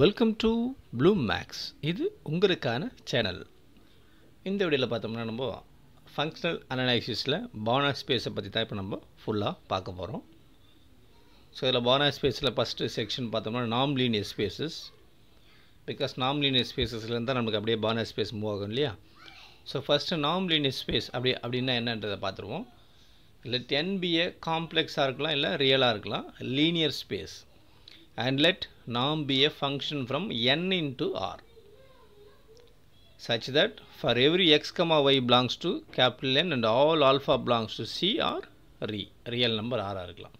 Welcome to Bloom maths இது உங்களுக்கான channel இந்த வீடியோவில் பார்த்தோம்னா நம்ம ஃபங்க்ஷனல் அனலைசிஸில் பானா ஸ்பேஸை பற்றி தான் இப்போ நம்ம ஃபுல்லாக பார்க்க போகிறோம் ஸோ இதில் பானா ஸ்பேஸில் ஃபஸ்ட்டு செக்ஷன் பார்த்தோம்னா நாம் லீனியர் ஸ்பேசஸ் பிகாஸ் நாம் லீனியர் ஸ்பேசஸ்லேருந்து தான் நமக்கு அப்படியே பானா ஸ்பேஸ் மூவ் ஆகும் இல்லையா? ஸோ ஃபஸ்ட்டு நாம் லீனியர் ஸ்பேஸ் அப்படி அப்படின்னா என்னன்றதை பார்த்துருவோம். லெட் என் பிஏ காம்ப்ளெக்ஸாக இருக்கலாம் இல்லை ரியலாக இருக்கலாம். Linear space and let norm be a function from n into R. Such that for every x comma y belongs to capital N and all alpha belongs to C or re, real number R இருக்கலாம்.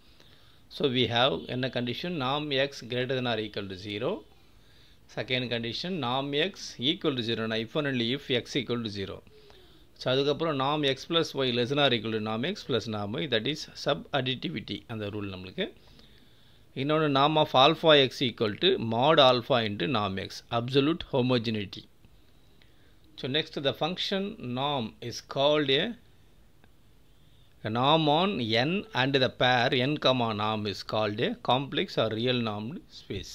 So we have என்ன condition? norm x greater than or equal to 0 second condition norm x equal to 0 if and only if x equal to 0 So that will give us name x plus y less than or equal to to x plus plus y. That is sub additivity additivity rule number நம்மளுக்கு ಇನ್ನೊಂದು norm of alpha x equal to mod alpha into norm x absolute homogeneity. So next the function norm is called a, a norm on n and the pair n comma norm is called a complex or real normed space.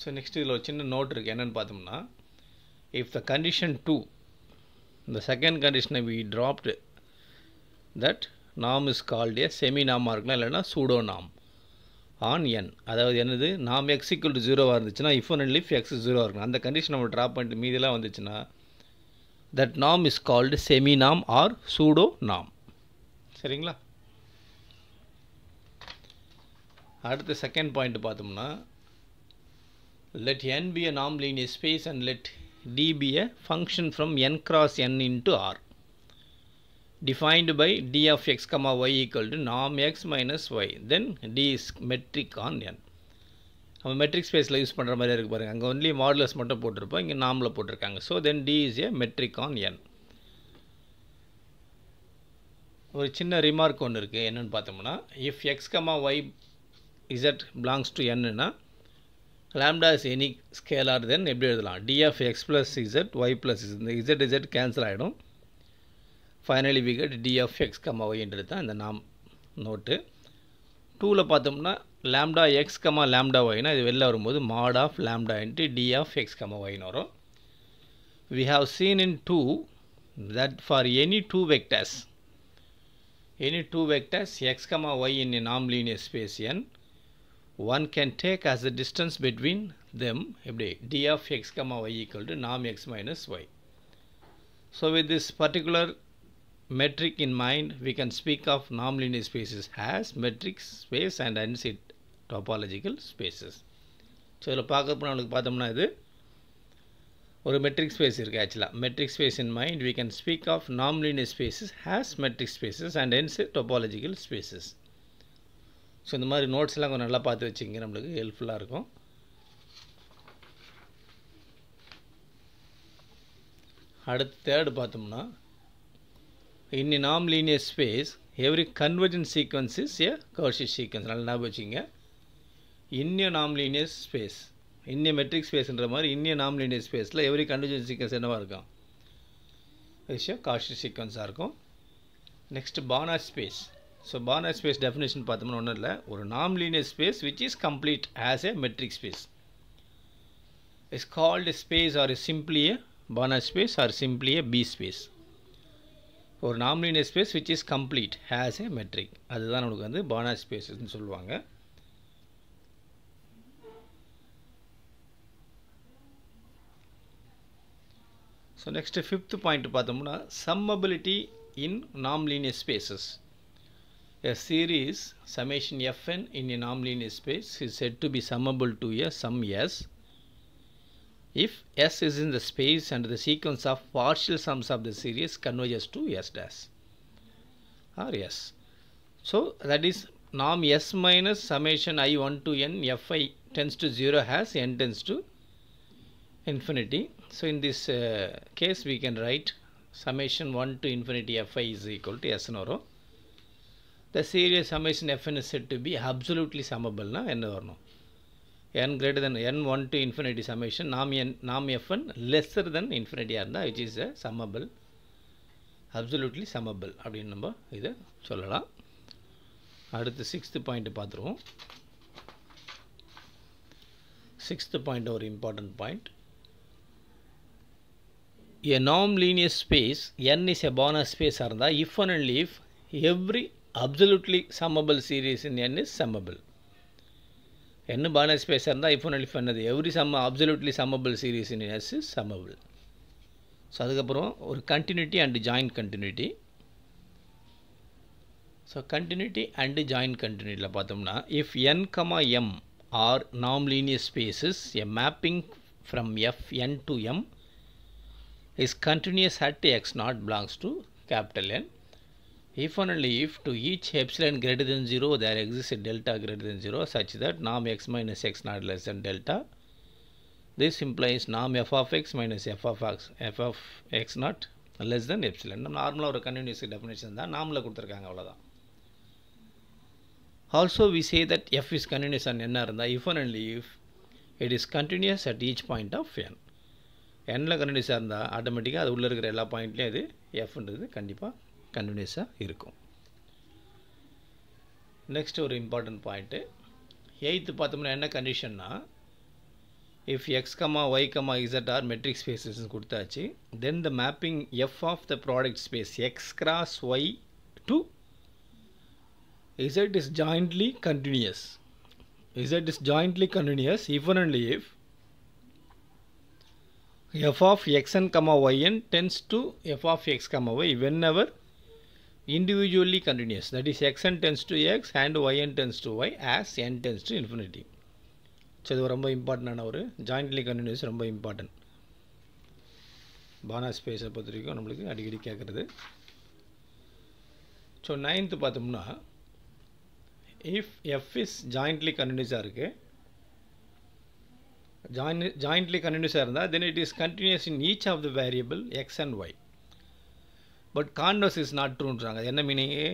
So next இதில் ஒரு note note இருக்குது என்னென்னு if the condition 2 the second condition we dropped that நாம் is called a semi நாமாக இருக்கலாம் இல்லைனா pseudo நாம் on என் அதாவது என்னது? நாம் எக்ஸ் ஈக்குவல் டு ஜீரோவாக இருந்துச்சுன்னா இஃப் அண்ட் லீஃப் எக்ஸ் ஜீரோவாக இருக்கணும் அந்த கண்டிஷன் நம்ம ட்ராப் பண்ணிட்டு மீதெல்லாம் வந்துச்சுன்னா தட் நாம் இஸ் கால்டு செமி நாம் ஆர் சூடோ நாம் சரிங்களா? அடுத்த செகண்ட் பாயிண்ட் பார்த்தோம்னா லெட் என் பி அ நாம் linear space and let T B a function from n cross n into R defined by d of x comma y equal to norm x minus y. Then d is metric on n. நம்ம metric ஸ்பேஸில் use பண்ணுற மாதிரி இருக்குது பாருங்கள் அங்கே only modulus மட்டும் போட்டிருப்போம். இங்கே நாமில் போட்டிருக்காங்க. So then T is a metric on N ஒரு சின்ன ரிமார்க் ஒன்று இருக்குது என்னென்னு பார்த்தோம்னா if X comma Y Z belongs to என்னன்னா lambda is any scalar then எப்படி எழுதலாம்? T of X plus Z Y plus இந்த இசட் இசட் கேன்சல் ஆகிடும் finally we get d of x comma ஒய்ன்றது தான் இந்த நாம் நோட்டு டூவில் பார்த்தோம்னா லேம்டா எக்ஸ் கமா லேம்டா ஒய்னா இது வெளில வரும்போது mod of lambda into d of x comma ஒய்னு வரும் we have seen in two that for any two vectors any two vectors x comma y in a நாம் linear space n one can take as the distance between them எப்படி d of x comma y equal to norm x minus y so with this particular metric in mind we can speak of norm linear spaces as metric space and hence it topological spaces. So இதில் பார்க்கப்போ நம்மளுக்கு பார்த்தோம்னா இது ஒரு matric space இருக்குது ஆக்சுவலாக metric space in mind we can speak of நாம் linear spaces has metric spaces and hence topological spaces so இந்த மாதிரி நோட்ஸ்லாம் கொஞ்சம் நல்லா பார்த்து வச்சுங்க நம்மளுக்கு ஹெல்ப்ஃபுல்லாக இருக்கும். அடுத்து தேர்டு பார்த்தோம்னா இன் இன் நாம் linear space every convergent sequence is a Cauchy sequence நல்லா ஞாபகம் வச்சுங்க இன்னிய நாம் லீனியர் ஸ்பேஸ் இன்னிய மெட்ரிக் ஸ்பேஸ்ன்ற மாதிரி இன்னிய நாம் லீனியர் ஸ்பேஸில் எவ்ரி கன்வர்ஜன் சீக்வன்ஸ் என்னவாக இருக்கும்? விஷயம் காஷி சீக்வன்ஸாக இருக்கும். Next Banach space so Banach space definition பார்த்தோம்னா ஒன்றும் இல்லை. ஒரு நாம் linear space which is complete as a metric space is called space or simply a Banach space or simply a B space ஒரு நாம் space which is complete has a metric அதுதான் நமக்கு வந்து பானா ஸ்பேஸ்ன்னு சொல்லுவாங்க. ஸோ நெக்ஸ்ட் ஃபிஃப்த் பாயிண்ட் பார்த்தோம்னா summability in norm linear spaces a series summation f n in a norm linear space is set to be summable to a sum S if S is in the space and the sequence of partial sums of the series converges to S dash or S. So that is norm S minus summation i1 to n f i tends to 0 has n tends to infinity. So in this uh, case we can write summation 1 to infinity f i is equal to S norm. The series summation fn is said to be absolutely summable na n or no. N greater than n 1 to infinity summation norm n norm fn lesser than infinity இருந்தால் which is a summable absolutely summable அப்படின்னு நம்ம இதை சொல்லலாம் அடுத்து sixth point பார்த்துருவோம் sixth point ஒரு important point a நாம் linear space N is a Banach ஸ்பேஸாக இருந்தால் if and if every absolutely summable series in N is summable என்ன Banach space இருந்தால் if only and if every sum absolutely summable series in S is summable so அதுக்கப்புறம் ஒரு continuity and joint continuity so continuity and joint கண்டினியூட்டியில் பார்த்தோம்னா if N comma M are நாம் linear spaces a mapping from f N to M is continuous at x naught belongs to capital N If and only if to each epsilon greater than 0 there exists a delta greater than 0 such that norm x minus x naught less than delta. This implies norm f of x minus f of x, f of x naught less than epsilon. நம்ம நார்மலாக ஒரு continuous definition தான் நார்மலாக கொடுத்துருக்காங்க அவ்வளோதான் also we say that f is continuous and என்ன இருந்தால் if and only if it is continuous at each point of n எண்ணில் கண்டினியூஸாக இருந்தால் ஆட்டோமேட்டிக்காக அது உள்ளே இருக்கிற எல்லா பாயிண்ட்லேயும் அது எஃப்ன்றது கண்டிப்பாக கண்டினியூஸாக இருக்கும். நெக்ஸ்ட் ஒரு இம்பார்ட்டன்ட் பாயிண்ட்டு எயித்து பார்த்தோம்னா என்ன கண்டிஷன்னா if x comma y comma z are metric ஸ்பேசஸ்ன்னு கொடுத்தாச்சு then the mapping f of the product space x cross y to z is jointly continuous z is jointly continuous if and if f of xn comma yn tends to f of x comma y whenever individually continuous that is xn tends to x and yn tends to y as n tends to infinity so இது ரொம்ப இம்பார்ட்டண்டான ஒரு jointly continuous ரொம்ப important Banach ஸ்பேஸை பொறுத்த வரைக்கும் நம்மளுக்கு அடிக்கடி கேட்குறது ஸோ நைன்த்து பார்த்தோம்னா இஃப் எஃப் இஸ் ஜாயின்ட்லி கண்டினியூஸாக இருக்குது ஜாயின் ஜாயின்ட்லி கண்டினியூஸாக இருந்தால் then it is continuous in each of the variable x and y but converse is not ட்ரூன்றாங்க என்ன meaning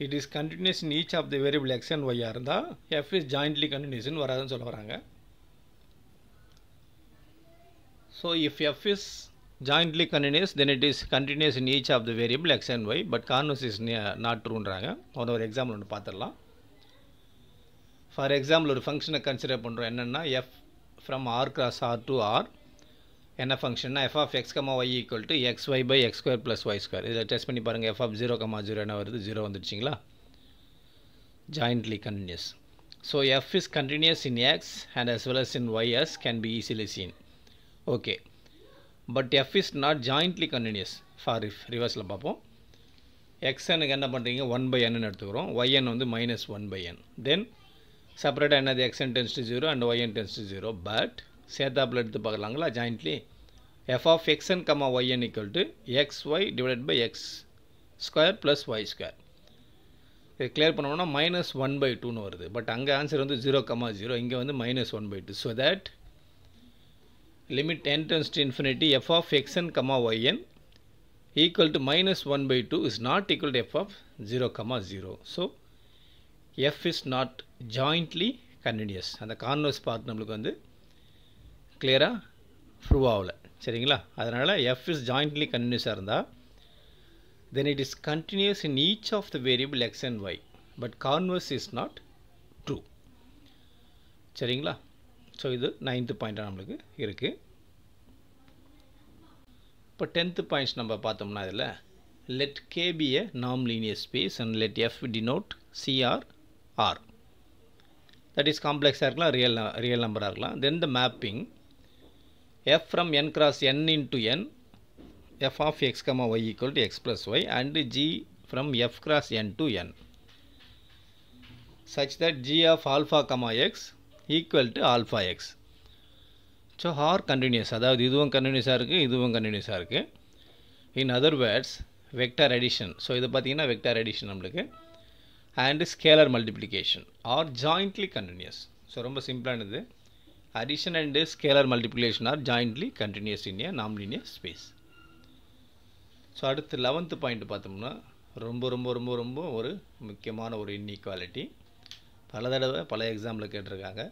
it is continuous in each of the variable x and ஒய்யாக இருந்தால் F is jointly கண்டினியூஸ்னு வராதுன்னு சொல்ல வராங்க so if F is jointly continuous then it is continuous in each of the variable x and y but converse is not ட்ரூன்றாங்க ஒன்று ஒரு example ஒன்று பார்த்துடலாம் for example ஒரு ஃபங்க்ஷனை கன்சிடர் பண்ணுறோம் என்னென்னா f from r cross r to r என்ன ஃபங்க்ஷன்னா f of x comma y equal to x y by x square plus y square இதில் டெஸ்ட் பண்ணி பாருங்கள் f of zero comma zero என்ன வருது ஜீரோ வந்துடுச்சிங்களா jointly continuous so f is continuous in x and as well as in y as can be easily seen okay but f is not jointly continuous for if ரிவர்ஸில் பார்ப்போம் எக்ஸ்எனுக்கு என்ன பண்ணுறீங்க one by என்னு எடுத்துக்கிறோம் yn வந்து minus one by n then செப்பரேட்டாக என்னது x n tends to zero and y n tends to zero but சேர்த்தாப்பில் எடுத்து பார்க்கலாங்களா? Jointly f of x n comma y n equal to x y divide by x square plus y square இது clear பண்ணோம்னா minus one by டூன்னு வருது. But அங்கே answer வந்து zero comma zero இங்கே வந்து minus one by two so that limit n tends to infinity F of X N comma Y N equal to minus one by two is not equal to F of zero comma zero so F is not jointly continuous அந்த converse part நம்மளுக்கு வந்து கிளியராக prove ஆகலை. சரிங்களா? அதனால் F is jointly கன்டினியூஸாக இருந்தால் then it is continuous in each of the variable x and y but converse is not true சரிங்களா? ஸோ இது நைன்த்து பாயிண்ட்டாக நம்மளுக்கு இருக்குது இப்போ டென்த்து பாயிண்ட்ஸ் நம்ம பார்த்தோம்னா இதில் லெட் கே நாம் linear space and let f denote c or r that is காம்ப்ளெக்ஸாக இருக்கலாம் ரியல் ரியல் நம்பராக இருக்கலாம். Then the mapping f from n cross n into n f of x comma y equal to x plus y and g from f cross n to n such that g of alpha comma x equal to alpha x. So are continuous அதாவது இதுவும் கண்டினியூஸாக இருக்குது இதுவும் கண்டினியூஸாக இருக்குது in other words vector addition so இது பார்த்தீங்கன்னா vector addition நம்மளுக்கு. And scalar multiplication are jointly continuous so ரொம்ப சிம்பிளானது addition and scalar multiplication are jointly continuous in a norm linear space so அடுத்து லெவன்த்து பாயிண்ட் பார்த்தோம்னா ரொம்ப ரொம்ப ரொம்ப ரொம்ப ஒரு முக்கியமான ஒரு இன்இக்வாலிட்டி பல தடவை பல எக்ஸாம்பிள் கேட்டிருக்காங்க.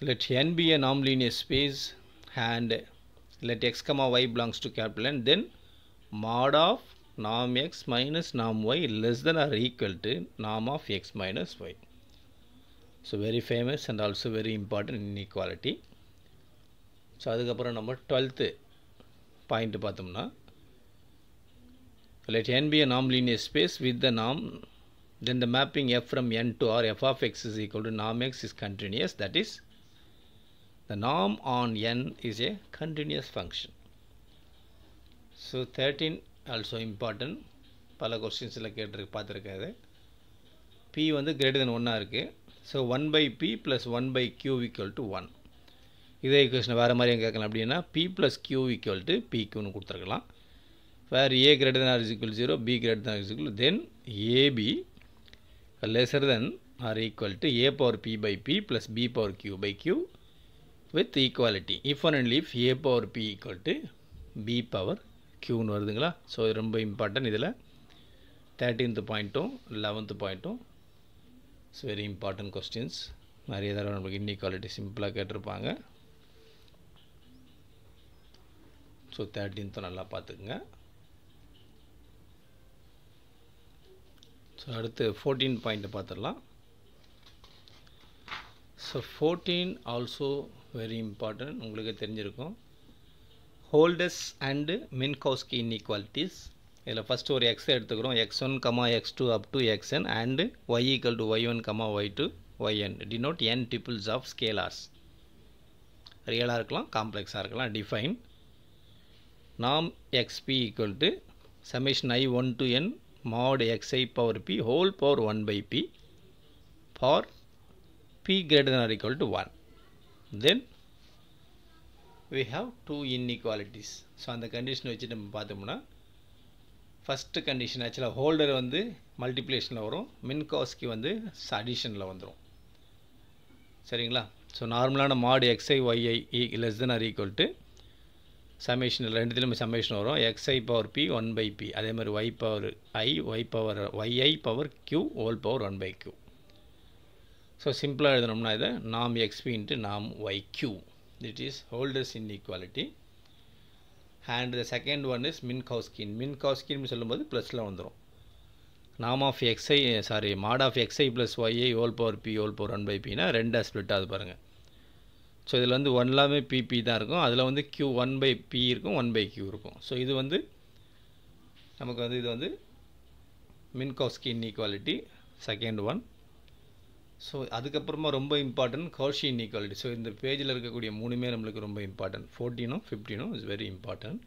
Let n be a non-linear space and let x comma y belongs to capital N then mod of norm x minus norm y less than or equal to norm of x minus y. So very famous and also very important inequality so அதுக்கப்புறம் நம்ம twelfth point பார்த்தோம்னா light N P a நாம் linear space with the நாம் தென் the mapping F from N to R F of x is equal to norm x is continuous that is the norm on n is a continuous function so 13 also important பல கொஸ்டின்ஸில் கேட்டுருக்கு பார்த்துருக்காது B வந்து greater than ஒன்னாக இருக்குது so one by p plus one by q equal to one இதே equation வேறு மாதிரி கேட்கலாம் அப்படின்னா p plus q equal to p கியூன்னு கொடுத்துருக்கலாம் வேறு a greater than is equal zero b great than is then a b lesser than or equal to a power p by p plus b power q by q with equality if and and if a power p equal to b power க்யூன்னு வருதுங்களா so ரொம்ப important இதில் thirteenth பாயிண்ட்டும் eleventh பாயிண்ட்டும் it's very important questions நிறைய தடவை நம்மளுக்கு inequality சிம்பிளாக கேட்டிருப்பாங்க. ஸோ தேர்ட்டீன்த்தும் நல்லா பார்த்துக்குங்க. ஸோ அடுத்து ஃபோர்டீன் பாயிண்ட்டை பார்த்துடலாம். So fourteen also very important உங்களுக்கு தெரிஞ்சிருக்கும். ஹோல்டஸ் அண்டு மின்கோஸ்கி இன்இக்வாலிட்டிஸ் இதில் ஃபஸ்ட்டு ஒரு எக்ஸ் எடுத்துக்கிறோம். X one comma x two up to x n and y equal to y one comma y two y n denote n tuples of scalars ரியலாக இருக்கலாம் காம்ப்ளெக்ஸாக இருக்கலாம் define நாம் x p equal to summation i one to n mod x i power p whole power one by p for p greater than or equal to 1 then we have two inequalities. So அந்த condition வச்சு நம்ம பார்த்தோம்னா first condition ஆக்சுவலாக holder வந்து மல்டிப்ளேஷனில் வரும். மின்காஸ்கி வந்து அடிஷனில் வந்துடும் சரிங்களா? ஸோ நார்மலான mod x i y i less than or equal to summation ரெண்டுத்துலையுமே summation வரும். X i power p one by p அதே மாதிரி y power i y power y i power q whole power one by q so சிம்பிளாக எழுதணும்னா இதை நாம் x p into நாம் y q it is Holder's inequality and the second one is Minkowski's மின்கவுஸ்கின்னு சொல்லும்போது ப்ளஸில் வந்துடும் நாம் of x i sorry mod of x i plus y a whole power p whole power one by பினா ரெண்டாக split ஆகுது பாருங்கள் so இதில் வந்து one எல்லாமே பிபி தான் இருக்கும். அதில் வந்து கியூ ஒன் பை பி இருக்கும் ஒன் பை கியூ இருக்கும். ஸோ இது வந்து நமக்கு வந்து இது வந்து Minkowski inequality second one so அதுக்கப்புறமா ரொம்ப இம்பார்ட்டன்ட் கர்ஷி இன்இக்வாலிட்டி ஸோ இந்த பேஜில் இருக்கக்கூடிய மூணுமே நம்மளுக்கு ரொம்ப இம்பார்ட்டன்ட் ஃபோர்டீனும் ஃபிஃப்டீனும் is very important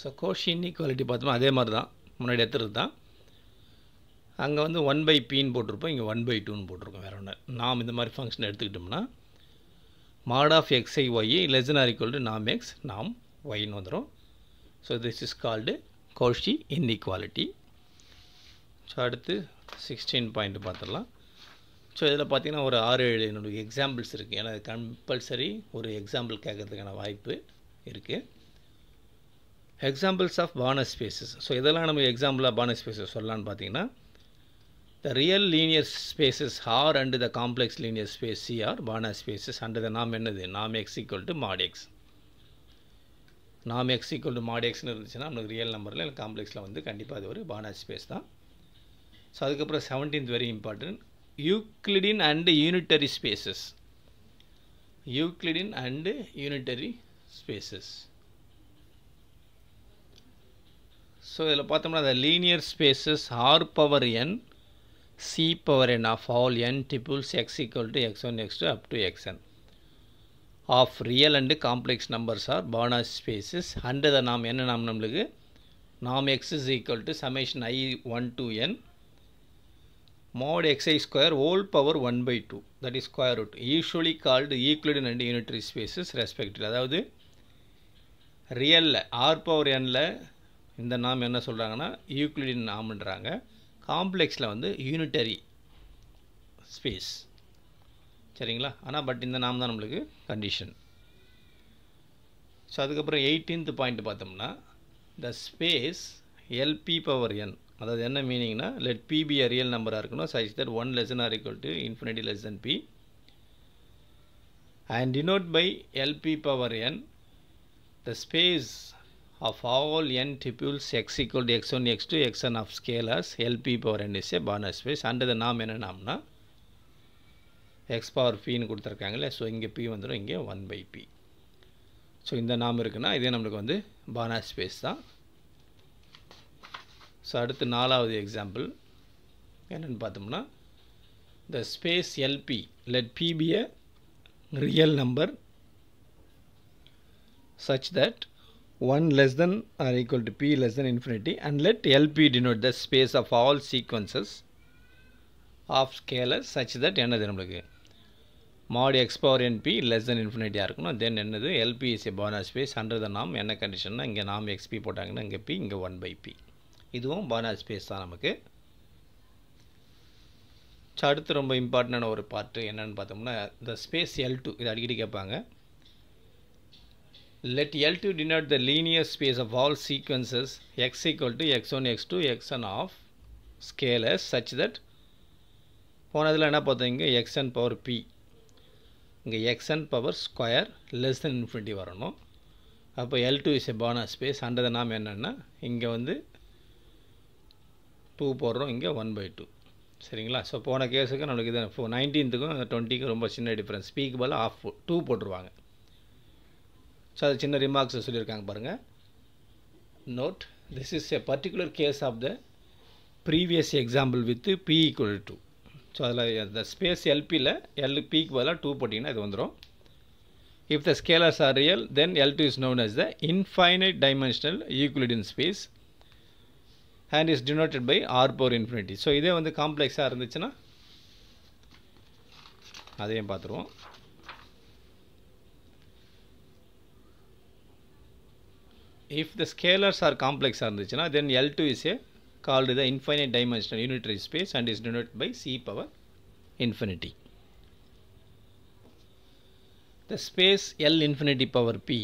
so Cauchy inequality பார்த்தோம்னா அதே மாதிரி தான் முன்னாடி எடுத்துறது தான். அங்கே வந்து ஒன் பை பின்னு போட்டிருப்போம். இங்கே ஒன் பை டூன்னு போட்டிருக்கோம். வேறு ஒன்று நாம் இந்த மாதிரி ஃபங்க்ஷன் எடுத்துக்கிட்டோம்னா மாட் of x i Y லெசனார் equal to நாம் எக்ஸ் நாம் ஒய்ன்னு வந்துடும் so this is called Kosi inequality so அடுத்து சிக்ஸ்டீன் பாயிண்ட் பார்த்துடலாம். ஸோ இதில் பார்த்தீங்கன்னா ஒரு ஆறு ஏழு என்னுடைய எக்ஸாம்பிள்ஸ் இருக்குது ஏன்னா கம்பல்சரி ஒரு எக்ஸாம்பிள் கேட்கறதுக்கான வாய்ப்பு இருக்குது examples of Banu's spaces so இதெல்லாம் நம்ம எக்ஸாம்பிளாக பானஸ் ஸ்பேசஸ் சொல்லலான்னு பார்த்தீங்கன்னா the real linear spaces R and the complex linear space C R Banach spaces and the நாம் என்னது? நாம் X equal to Mat X நாம் எக்ஸ் ஈக்குவல் டு மாட் எக்ஸ்னு இருந்துச்சுன்னா நம்மளுக்கு ரியல் நம்பரில் இல்லை காம்ப்ளெக்ஸில் வந்து கண்டிப்பாக அது ஒரு பானாச் ஸ்பேஸ் தான். ஸோ அதுக்கப்புறம் seventeenth very important Euclidean and unitary spaces Euclidean and unitary spaces so இதில் பார்த்தோம்னா அந்த linear spaces r power n c power n of all n tuples x equal to x one x two up to x n of real and complex numbers are Banach spaces and the நாம் என்ன நாம் நம்மளுக்கு நாம் x is equal to summation i one two n mod xi square whole power 1 by 2 that is square root. Usually called Euclidean and unitary spaces respectively. அதாவது ரியலில் R power எனில் இந்த நாம் என்ன சொல்கிறாங்கன்னா யூக்ளிடின் நாம்ன்றாங்க. காம்ப்ளெக்ஸில் வந்து யூனிட்டரி ஸ்பேஸ் சரிங்களா? ஆனால் but இந்த நாம் தான் நம்மளுக்கு கண்டிஷன் ஸோ அதுக்கப்புறம் எயிட்டீன்த் பாயிண்ட் பார்த்தோம்னா the space l p power n அதாவது என்ன மீனிங்னா let p be a real நம்பராக இருக்கணும். Such that one less than or equal to infinity less than p and denote by l p power n the space of all n tuples x equal to x1 x2 xn of scalars lp power n is a Banach space. Under the norm என்ன நாம்னா X power பின்னு கொடுத்துருக்காங்களே so இங்கே P வந்துடும் இங்கே one by P so இந்த நாம் இருக்குன்னா இதே நம்மளுக்கு வந்து பானா ஸ்பேஸ் தான். ஸோ அடுத்து நாலாவது எக்ஸாம்பிள் என்னென்னு பார்த்தோம்னா the space LP let P be a real number such that 1 less than or equal to P less than infinity and let LP denote the space of all sequences of scalars such that என்னது நம்மளுக்கு mod x power n p less than infinity இருக்கணும் தென் என்னது LP is a Banach space under the norm என்ன கண்டிஷன்னா இங்கே நாம் xp போட்டாங்கன்னா இங்கே p இங்கே 1 by p இதுவும் பானா ஸ்பேஸ் தான் நமக்கு. ஸோ அடுத்து ரொம்ப இம்பார்ட்டண்டான ஒரு பார்ட்டு என்னென்னு பார்த்தோம்னா த ஸ்பேஸ் எல் டூ இது அடிக்கடி கேட்பாங்க. Let L two denote the linear space of all sequences X equal to X one X two X one of scalars such that போனதில் என்ன பார்த்தீங்க? எக்ஸ்என் பவர் பி இங்கே X N power square less than infinity வரணும். அப்போ L two is a Banach space அண்டது நாம் என்னென்னா இங்கே வந்து டூ போடுறோம் இங்கே ஒன் பை டூ சரிங்களா? ஸோ போன கேஸுக்கு நம்மளுக்கு இது ஃபோ நைன்டீன்த்துக்கும் டுவெண்ட்டிக்கும் ரொம்ப சின்ன டிஃப்ரென்ஸ் ஸ்பீக் பால் ஆஃப் டூ போட்டுருவாங்க. ஸோ அது சின்ன ரிமார்க்ஸ் சொல்லியிருக்காங்க பாருங்கள் note this is a particular case of the previous example with P equal two so அதில் த ஸ்பேஸ் எல்பியில் எல் பிக்கு பதிலாக டூ போட்டிங்கன்னா இது வந்துடும் if the scalars are real then l two is known as the infinite dimensional Euclidean space and is denoted by r power infinity so இதே வந்து காம்ப்ளெக்ஸாக இருந்துச்சுன்னா அதையும் பார்த்துருவோம் if the scalars are complex இருந்துச்சுன்னா then L2 is a called the infinite dimensional unitary space and is denoted by c power infinity the space L infinity power p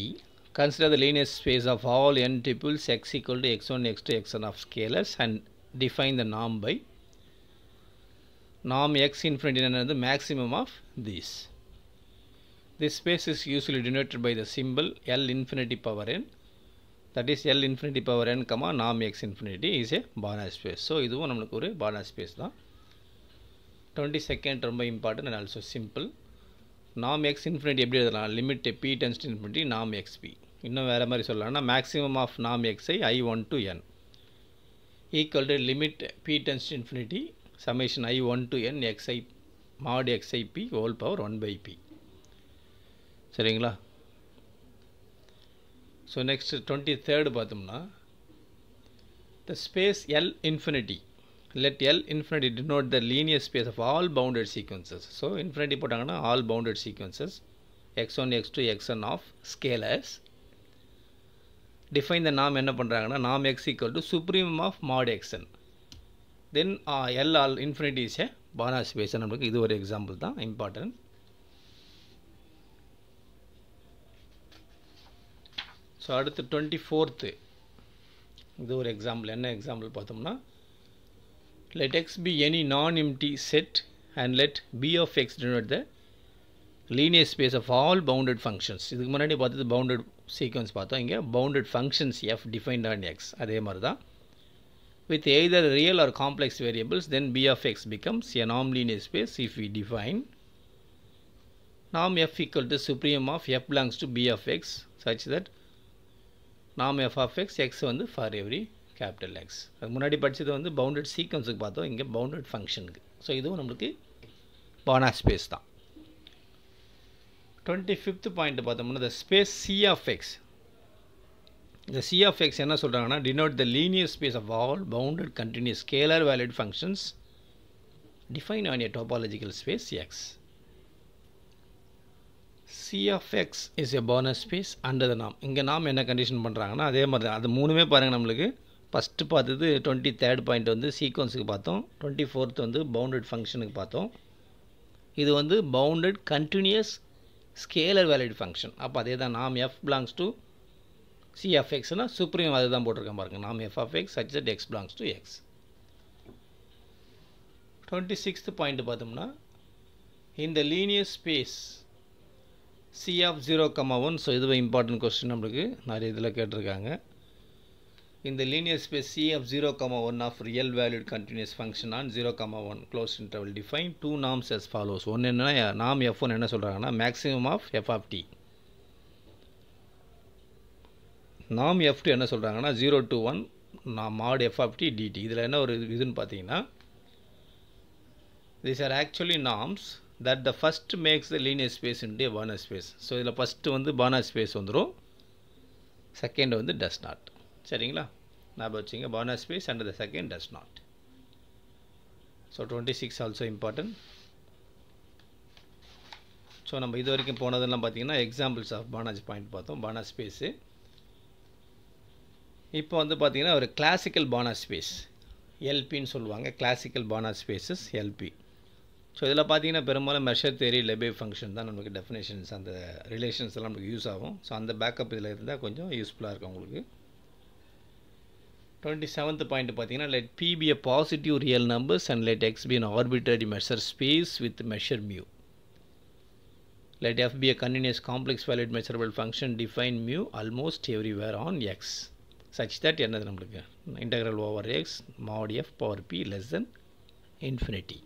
Consider the linear space of all n tuples x equal to x1, x2, xn of scalars and define the norm by norm x infinity and the maximum of these. This space is usually denoted by the symbol L infinity power n that is L infinity power n comma norm x infinity is a Banach space. So, இதுவும் நம்மளுக்கு ஒரு Banach space தான் 22nd ரொம்ப important and also simple நாம் X infinity எப்படி எழுதலாம் limit p tends to infinity நாம் XP இன்னும் வேறு மாதிரி சொல்லலாம்னா மேக்ஸிமம் ஆஃப் நாம் எக்ஸை i one to n equal to limit p tends infinity summation i one to n x i mod x i p whole power one by p சரிங்களா? So next twenty third பார்த்தோம்னா the space l infinity let l infinity denote the linear space of all bounded sequences so infinity போட்டாங்கன்னா all bounded sequences x one x two x one of scalars define the நாம் என்ன பண்ணுறாங்கன்னா நாம் x equal to supremum of mod x n then l all infinity is a Banach passion நம்மளுக்கு இது ஒரு example தான் important so அடுத்து twenty fourth இது ஒரு எக்ஸாம்பிள் என்ன எக்ஸாம்பிள் பார்த்தோம்னா let x be any non empty set and let b of x denote the linear space of all bounded functions இதுக்கு முன்னாடி பார்த்தது பவுண்டட் sequence பார்த்தோம் இங்கே bounded functions f defined on x அதே மாதிரி தான் with either real or complex variables then b of x becomes a non-linear space if we define norm f equal to supreme of f belongs to b of x such that norm f of x x வந்து for every capital X அது முன்னாடி படித்தது வந்து bounded சீக்வன்ஸுக்கு பார்த்தோம் இங்கே bounded ஃபங்க்ஷனுக்கு so இதுவும் நம்மளுக்கு பானா ஸ்பேஸ் தான் டுவெண்ட்டி ஃபிஃப்த் பாயிண்ட் பார்த்தோம்னா the space C of X இந்த சி ஆஃப் எக்ஸ் என்ன சொல்கிறாங்கன்னா denote the linear space of all bounded continuous scalar valued functions define on a topological space X C of X is a Banach space under the நாம் இங்கே நாம் என்ன condition பண்ணுறாங்கன்னா அதே மாதிரி தான். அது மூணுமே பாருங்கள் நம்மளுக்கு. ஃபஸ்ட்டு பார்த்தது டுவெண்ட்டி தேர்ட் பாயிண்ட் வந்து சீக்வன்ஸுக்கு பார்த்தோம். டுவெண்ட்டி ஃபோர்த் வந்து பவுண்டட் ஃபங்க்ஷனுக்கு பார்த்தோம். இது வந்து bounded continuous scalar valued function அப்போ அதே தான் நாம் F belongs to C of எக்ஸ்னால் supreme அதை தான் போட்டிருக்கேன் பாருங்கள் நாம் F of X such that X belongs to X twenty sixth point பார்த்தோம்னா இந்த linear space C of zero comma one so இதுவே இம்பார்ட்டன்ட் கொஸ்டின் நம்மளுக்கு. நிறைய இதில் கேட்டிருக்காங்க. In the linear space C of 0 comma 1 of real valued continuous function on 0 comma 1 closed interval define two norms as follows ஒன்று என்னன்னா நாம் F one என்ன சொல்கிறாங்கன்னா maximum of F of T நாம் எஃப் டூ என்ன சொல்கிறாங்கன்னா ஜீரோ டு ஒன் நான் mod F of T DT இதில் என்ன ஒரு இதுன்னு பார்த்தீங்கன்னா these are actually norms that the first makes the linear space into a Banach space so இதில் ஃபஸ்ட்டு வந்து Banach space வந்துடும் செகண்ட் வந்து does not சரிங்களா? ஞாபகம் வச்சுங்க Banach space and the second does not so twenty six also important so நம்ம இது வரைக்கும் போனதெல்லாம் பார்த்தீங்கன்னா எக்ஸாம்பிள்ஸ் ஆஃப் பானாஜ் பாயிண்ட் பார்த்தோம். பானா ஸ்பேஸு இப்போ வந்து பார்த்தீங்கன்னா ஒரு கிளாசிக்கல் பானா ஸ்பேஸ் எல்பின்னு சொல்லுவாங்க. Classical Banach spaces L P so இதில் பார்த்தீங்கன்னா பெரும்பாலும் மெஷர் தேரி லெபே ஃபங்க்ஷன் தான் நமக்கு டெஃபினேஷன்ஸ் அந்த ரிலேஷன்ஸ் எல்லாம் நமக்கு யூஸ் ஆகும். ஸோ அந்த பேக்கப் இதில் இருந்தால் கொஞ்சம் யூஸ்ஃபுல்லாக இருக்கும் உங்களுக்கு. டுவெண்ட்டி செவன்த் பாயிண்ட் பார்த்தீங்கன்னா let P be a positive real numbers and let X be an arbitrary measure space with measure mu let f be a continuous complex valued measurable function define mu almost everywhere on x such that என்னது நம்மளுக்கு integral over x mod f power p less than infinity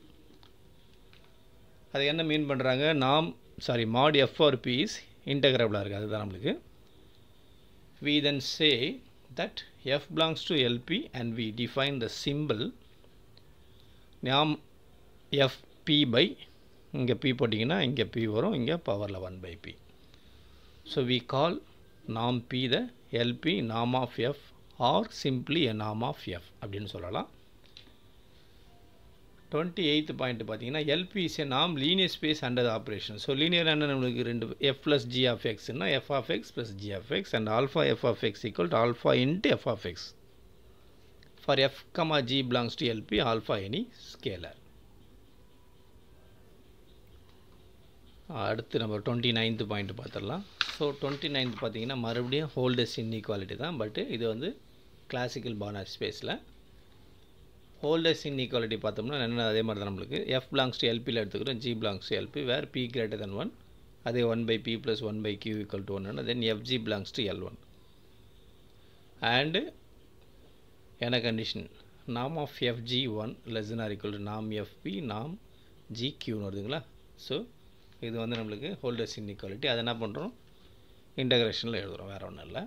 அது என்ன mean பண்ணுறாங்க நாம் sorry mod F R P is இன்டகிரபிளாக இருக்குது அதுதான் நம்மளுக்கு we then say that F belongs to LP and we define the simple நாம் எஃப் பி பை இங்கே P போட்டிங்கன்னா இங்கே பி வரும் இங்கே பவரில் one by P so we call norm P the LP நாம் of F R simply a norm of F அப்படின்னு சொல்லலாம். டுவெண்ட்டி எயித்து பாயிண்ட் பார்த்தீங்கன்னா எல்பி இஸ் நாம் linear space under operation so linear under நம்மளுக்கு ரெண்டு F plus G of எக்ஸ்னா F of X plus G of X and alpha F of X equal to alpha into F of X for F comma G belongs to LP alpha any scalar அடுத்து நம்ம twenty ninth point பார்த்துடலாம். So twenty ninth பார்த்தீங்கன்னா மறுபடியும் Holder's inequality தான். But இது வந்து classical Banach ஸ்பேஸில் Holder's inequality பார்த்தோம்னா என்ன அதே மாதிரி தான் நம்மளுக்கு. எஃப் பிலாங்ஸ் டு எல்பியில் எடுத்துக்கிறோம் G belongs to L p where p greater than one அதே one by B plus one by q equal to one then FG belongs to L one and என்ன கண்டிஷன் நாம் of FG one less or equal to நாம் FP நாம் G கியூன்னு வருதுங்களா? So இது வந்து நம்மளுக்கு holders inequality அதை என்ன பண்ணுறோம் இன்டகிரேஷனில் எழுதுகிறோம் வேறு ஒன்றும் இல்லை.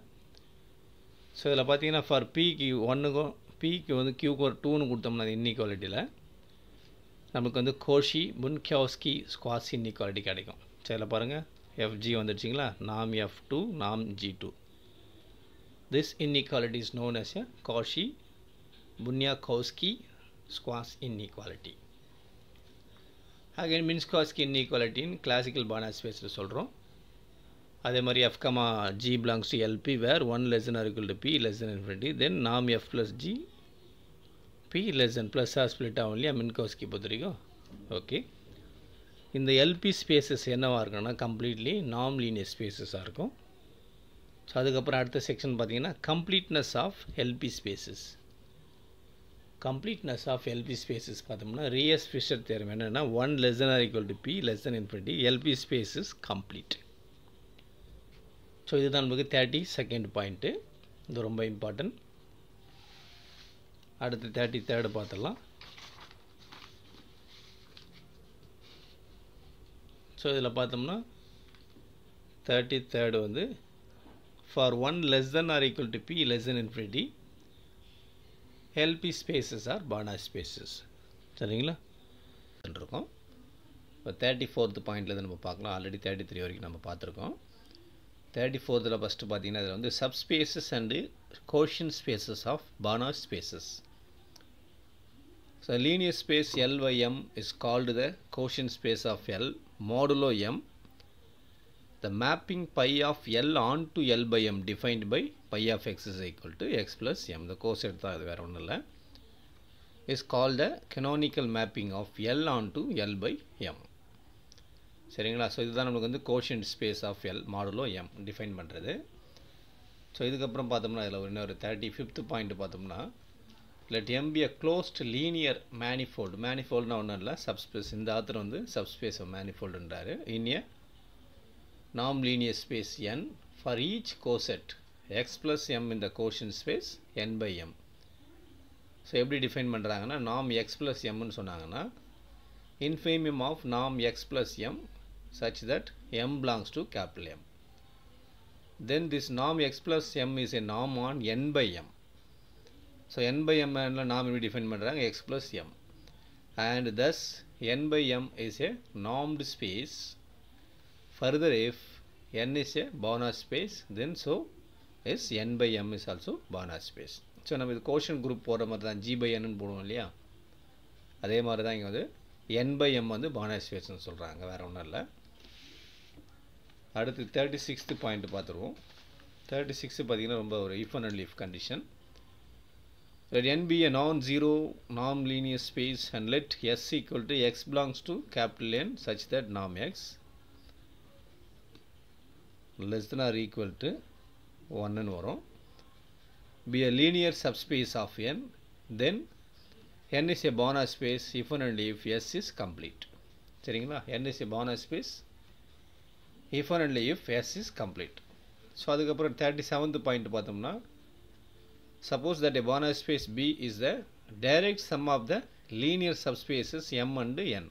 ஸோ இதில் பார்த்தீங்கன்னா ஃபார் பிக்கு ஒன்றுக்கும் பிக்கு வந்து கியூக்கு ஒரு டூன்னு கொடுத்தோம்னா அது இன்இக்வாலிட்டியில் நமக்கு வந்து கோஷி முன்கியாஸ்கி ஸ்குவாஸ் இன்இக்வாலிட்டி கிடைக்கும். சரில பாருங்கள் எஃப்ஜி வந்துடுச்சிங்களா? நாம் எஃப் டூ நாம் G do this inequality is known as a Kosi புன்யாகோஸ்கி ஸ்குவாஸ் inequality again மின்ஸ்காஸ்கி இன்இக்வாலிட்டின்னு classical Banach ஸ்பேஸில் சொல்கிறோம் அதே மாதிரி F comma G belongs to L p where one less than to be less infinity தென் நாம் F plus G B less தன் plus R split ஆகும் இல்லையா? மின்கோஸ்கி பொறுத்த வரைக்கும். Okay இந்த எல்பி ஸ்பேசஸ் என்னவாக இருக்குன்னா கம்ப்ளீட்லி நாம் லீனியர் ஸ்பேசஸாக இருக்கும். ஸோ அதுக்கப்புறம் அடுத்த செக்ஷன் பார்த்தீங்கன்னா completeness of LP spaces completeness of LP spaces பார்த்தோம்னா ரியஸ் ஃபிஷர் தேர்வு என்னென்னா one less than or equal to P less than infinity LP spaces complete so இதுதான் நமக்கு தேர்ட்டி செகண்ட் பாயிண்ட்டு இது ரொம்ப இம்பார்ட்டன்ட் அடுத்து தேர்ட்டி தேர்டு பார்த்துடலாம். ஸோ இதில் பார்த்தோம்னா தேர்ட்டி தேர்டு வந்து for one less then or equal to P less then infinity LP spaces are Banach spaces சரிங்களா? இருக்கும் இப்போ தேர்ட்டி ஃபோர்த்து பாயிண்ட்லேருந்து நம்ம பார்க்கலாம். ஆல்ரெடி தேர்ட்டி த்ரீ வரைக்கும் நம்ம பார்த்துருக்கோம். தேர்ட்டி ஃபோர்த்தில் ஃபஸ்ட்டு பார்த்தீங்கன்னா இதில் வந்து subspaces and quotient spaces of Banach spaces so linear space L by M is called the quotient space of L modulo M the mapping pi of L onto L M defined by pi pi of is equal to x X plus M cosine course எடுத்தால் அது வேறு ஒன்றும் இல்லை. Is called the canonical mapping of L onto L pi சரிங்களா? So இதுதான் நமக்கு வந்து quotient space of L modulo M define பண்ணுறது ஸோ இதுக்கப்புறம் பார்த்தோம்னா இதில் இன்னொரு தேர்ட்டி ஃபிஃப்த்து பாயிண்ட் பார்த்தோம்னா let M be a closed linear manifold மேனிஃபோல்டுனா ஒன்றும் இல்லை. சப்ஸ்பேஸ் இந்த ஆத்தர் வந்து சப்ஸ்பேஸ் மேனிஃபோல்டுன்றாரு இன் a நாம் linear space N for each coset x plus m in the quotient space n by m. So எப்படி define பண்ணுறாங்கன்னா நாம் எக்ஸ் ப்ளஸ் எம்னு சொன்னாங்கன்னா infimum of norm x plus m such that m belongs to capital M. Then this norm x plus m is a norm on n by m. So N by எம்மில் நாம் எப்படி define பண்ணுறாங்க X plus M And thus n by m is a normed space. Further if n is a Banach space then so is n by m is also Banach space. So நம்ம இது கோஷன் group போடுற மாதிரி தான் G by என்னு போடுவோம் இல்லையா? அதே மாதிரி தான் இங்கே வந்து என் பை எம் வந்து பானாஸ் ஸ்பேஸ்னு சொல்கிறாங்க வேறு ஒன்றும் இல்லை. அடுத்து தேர்ட்டி சிக்ஸ்த்து பாயிண்ட் பார்த்துருவோம். தேர்ட்டி சிக்ஸ்த்து பார்த்திங்கன்னா ரொம்ப ஒரு if and if condition let n be a non-zero non-linear space and let s equal to x belongs to capital N such that norm x less than or equal to 1 ன்னு வரும் be a linear subspace of n then n is a Banach space if and only if s is complete சரிங்களா n is a Banach space if and only if s is complete so அதுக்கப்புறம் thirty seventh point பார்த்தோம்னா suppose that a Banach space B is the direct sum of the linear subspaces M and N.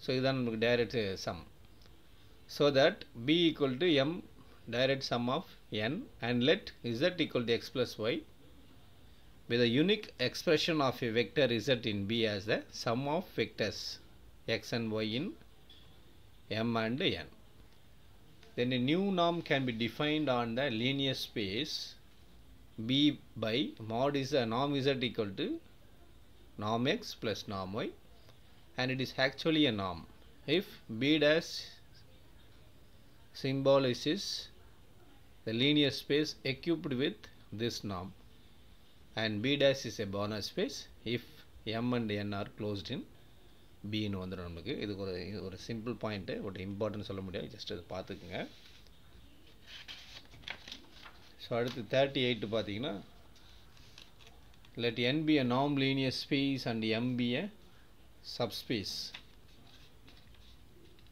So, இதுதான் நமக்கு direct sum. So that B equal to M direct sum of N and let Z equal to X plus Y with a unique expression of a vector Z in B as the sum of vectors X and Y in M and N. Then a new norm can be defined on the linear space b by mod is a norm z equal to norm x plus norm y and it is actually a norm if b dash symbolizes the linear space equipped with this norm and b dash is a Banach space if m and n are closed in பின்னு வந்துடும் நமக்கு இதுக்கு ஒரு ஒரு simple point ஒரு important சொல்ல முடியாது just அதை பார்த்துக்குங்க ஸோ அடுத்து தேர்ட்டி எயிட்டு பார்த்தீங்கன்னா let n be a norm linear space and m be a subspace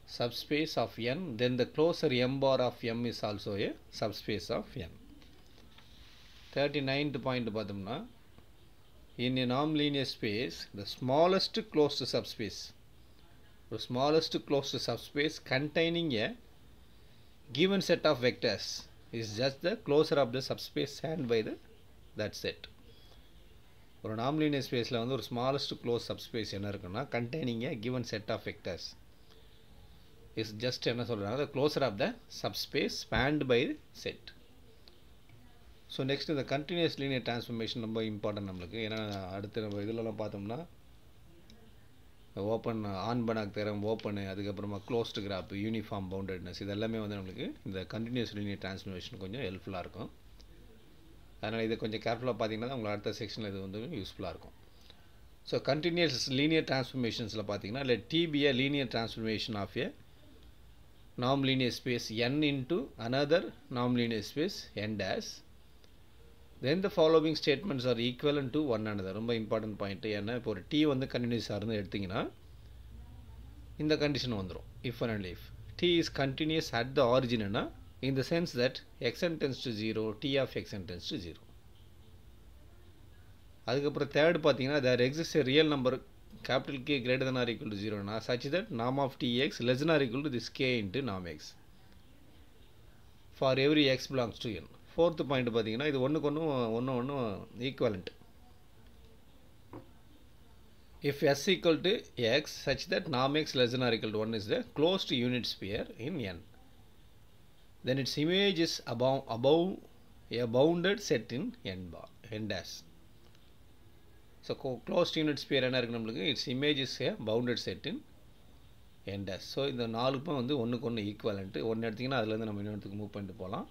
subspace of n then the closer m bar of m is also a subspace of n 39th point பார்த்தோம்னா in a norm linear space the smallest closed subspace the smallest closed subspace containing a given set of vectors Is just the closure of the subspace and by the that set ஒரு non-linear ஸ்பேஸில் வந்து ஒரு smallest close subspace என்ன இருக்குன்னா containing a given set of vectors is just என்ன சொல்கிறாங்க the closure of the subspace spanned by set so next இந்த continuous linear transformation ரொம்ப இம்பார்ட்டன்ட் நம்மளுக்கு. ஏன்னா அடுத்து நம்ம இதிலலாம் பார்த்தோம்னா open Hahn Banach theorem open அதுக்கப்புறமா க்ளோஸ்டு கிராப் யூனிஃபார்ம் பவுண்டட்னஸ் இது எல்லாமே வந்து நம்மளுக்கு இந்த கண்டினியூஸ் லீனியர் டிரான்ஸ்ஃபர்மேஷன் கொஞ்சம் ஹெல்ப்ஃபுல்லாக இருக்கும் அதனால் இதை கொஞ்சம் கேர்ஃபுல்லாக பார்த்தீங்கன்னா உங்களுக்கு அடுத்த செக்ஷனில் இது வந்து யூஸ்ஃபுல்லாக இருக்கும் ஸோ கண்டினியூஸ் லீனியர் டிரான்ஸ்ஃபர்மேஷன்ஸில் பார்த்தீங்கன்னா இல்லை DBA linear transformation of a நாம் linear space n into another நாம் linear space N dash then the following statements are ஈக்குவலன் to one another ரொம்ப இம்பார்ட்டன்ட் பாயிண்ட்டு ஏன்னா இப்போ ஒரு டி வந்து கண்டினியூஸாக இருந்து எடுத்திங்கன்னா இந்த கண்டிஷன் வந்துடும் if and if T is continuous at the ஆரிஜின்னா in the sense that xn tends to 0 t of xn tends to 0 அதுக்கப்புறம் தேர்ட் பார்த்தீங்கன்னா there exist real number capital K greater than or equal to ஜீரோனா such that நாம் of T X less than or equal to this K into நாம் X for every X belongs to N fourth point பார்த்தீங்கன்னா இது ஒன்றுக்கு ஒன்று ஒன்று ஒன்று equivalent if s equal to x such that norm x less than or equal to 1 is the closed unit sphere in n then its image is above, above a bounded set in n bar n dash so closed unit sphere என்ன இருக்கு நம்மளுக்கு its image is a bounded set in n dash so இந்த நாலுக்கும் வந்து ஒன்றுக்கு ஒன்று equivalent ஒன்று எடுத்திங்கன்னா அதுலேருந்து நம்ம இன்னொருத்துக்கு மூவ் பண்ணிட்டு போகலாம்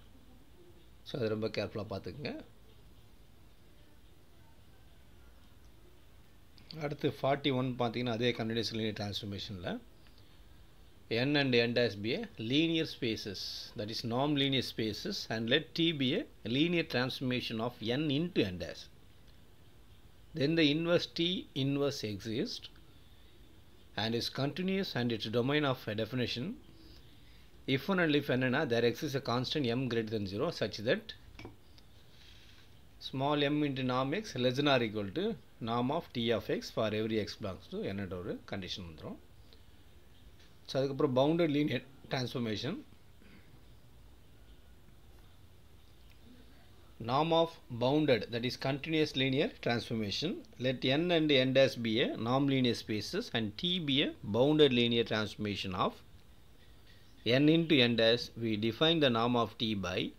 ஸோ அது ரொம்ப கேர்ஃபுல்லாக பார்த்துக்குங்க அடுத்து ஃபார்ட்டி ஒன் பார்த்தீங்கன்னா அதே கண்டினியூஸ் லீனியர் டிரான்ஸ்ஃபர்மேஷனில் n and n dash be a linear spaces that is non-linear spaces and let t be a linear transformation of n into n dash then the inverse t inverse exists and is continuous and its domain of definition if and only if என்னன்னா there exists a constant m greater than 0 such that small m into norm x less than or equal to norm of t of x for every x belongs to என்னன்ற ஒரு condition வந்துடும் so அதுக்கப்புறம் bounded linear transformation norm of bounded that is continuous linear transformation let n and n dash be a norm linear spaces and t be a bounded linear transformation of n into n dash we define the norm of t by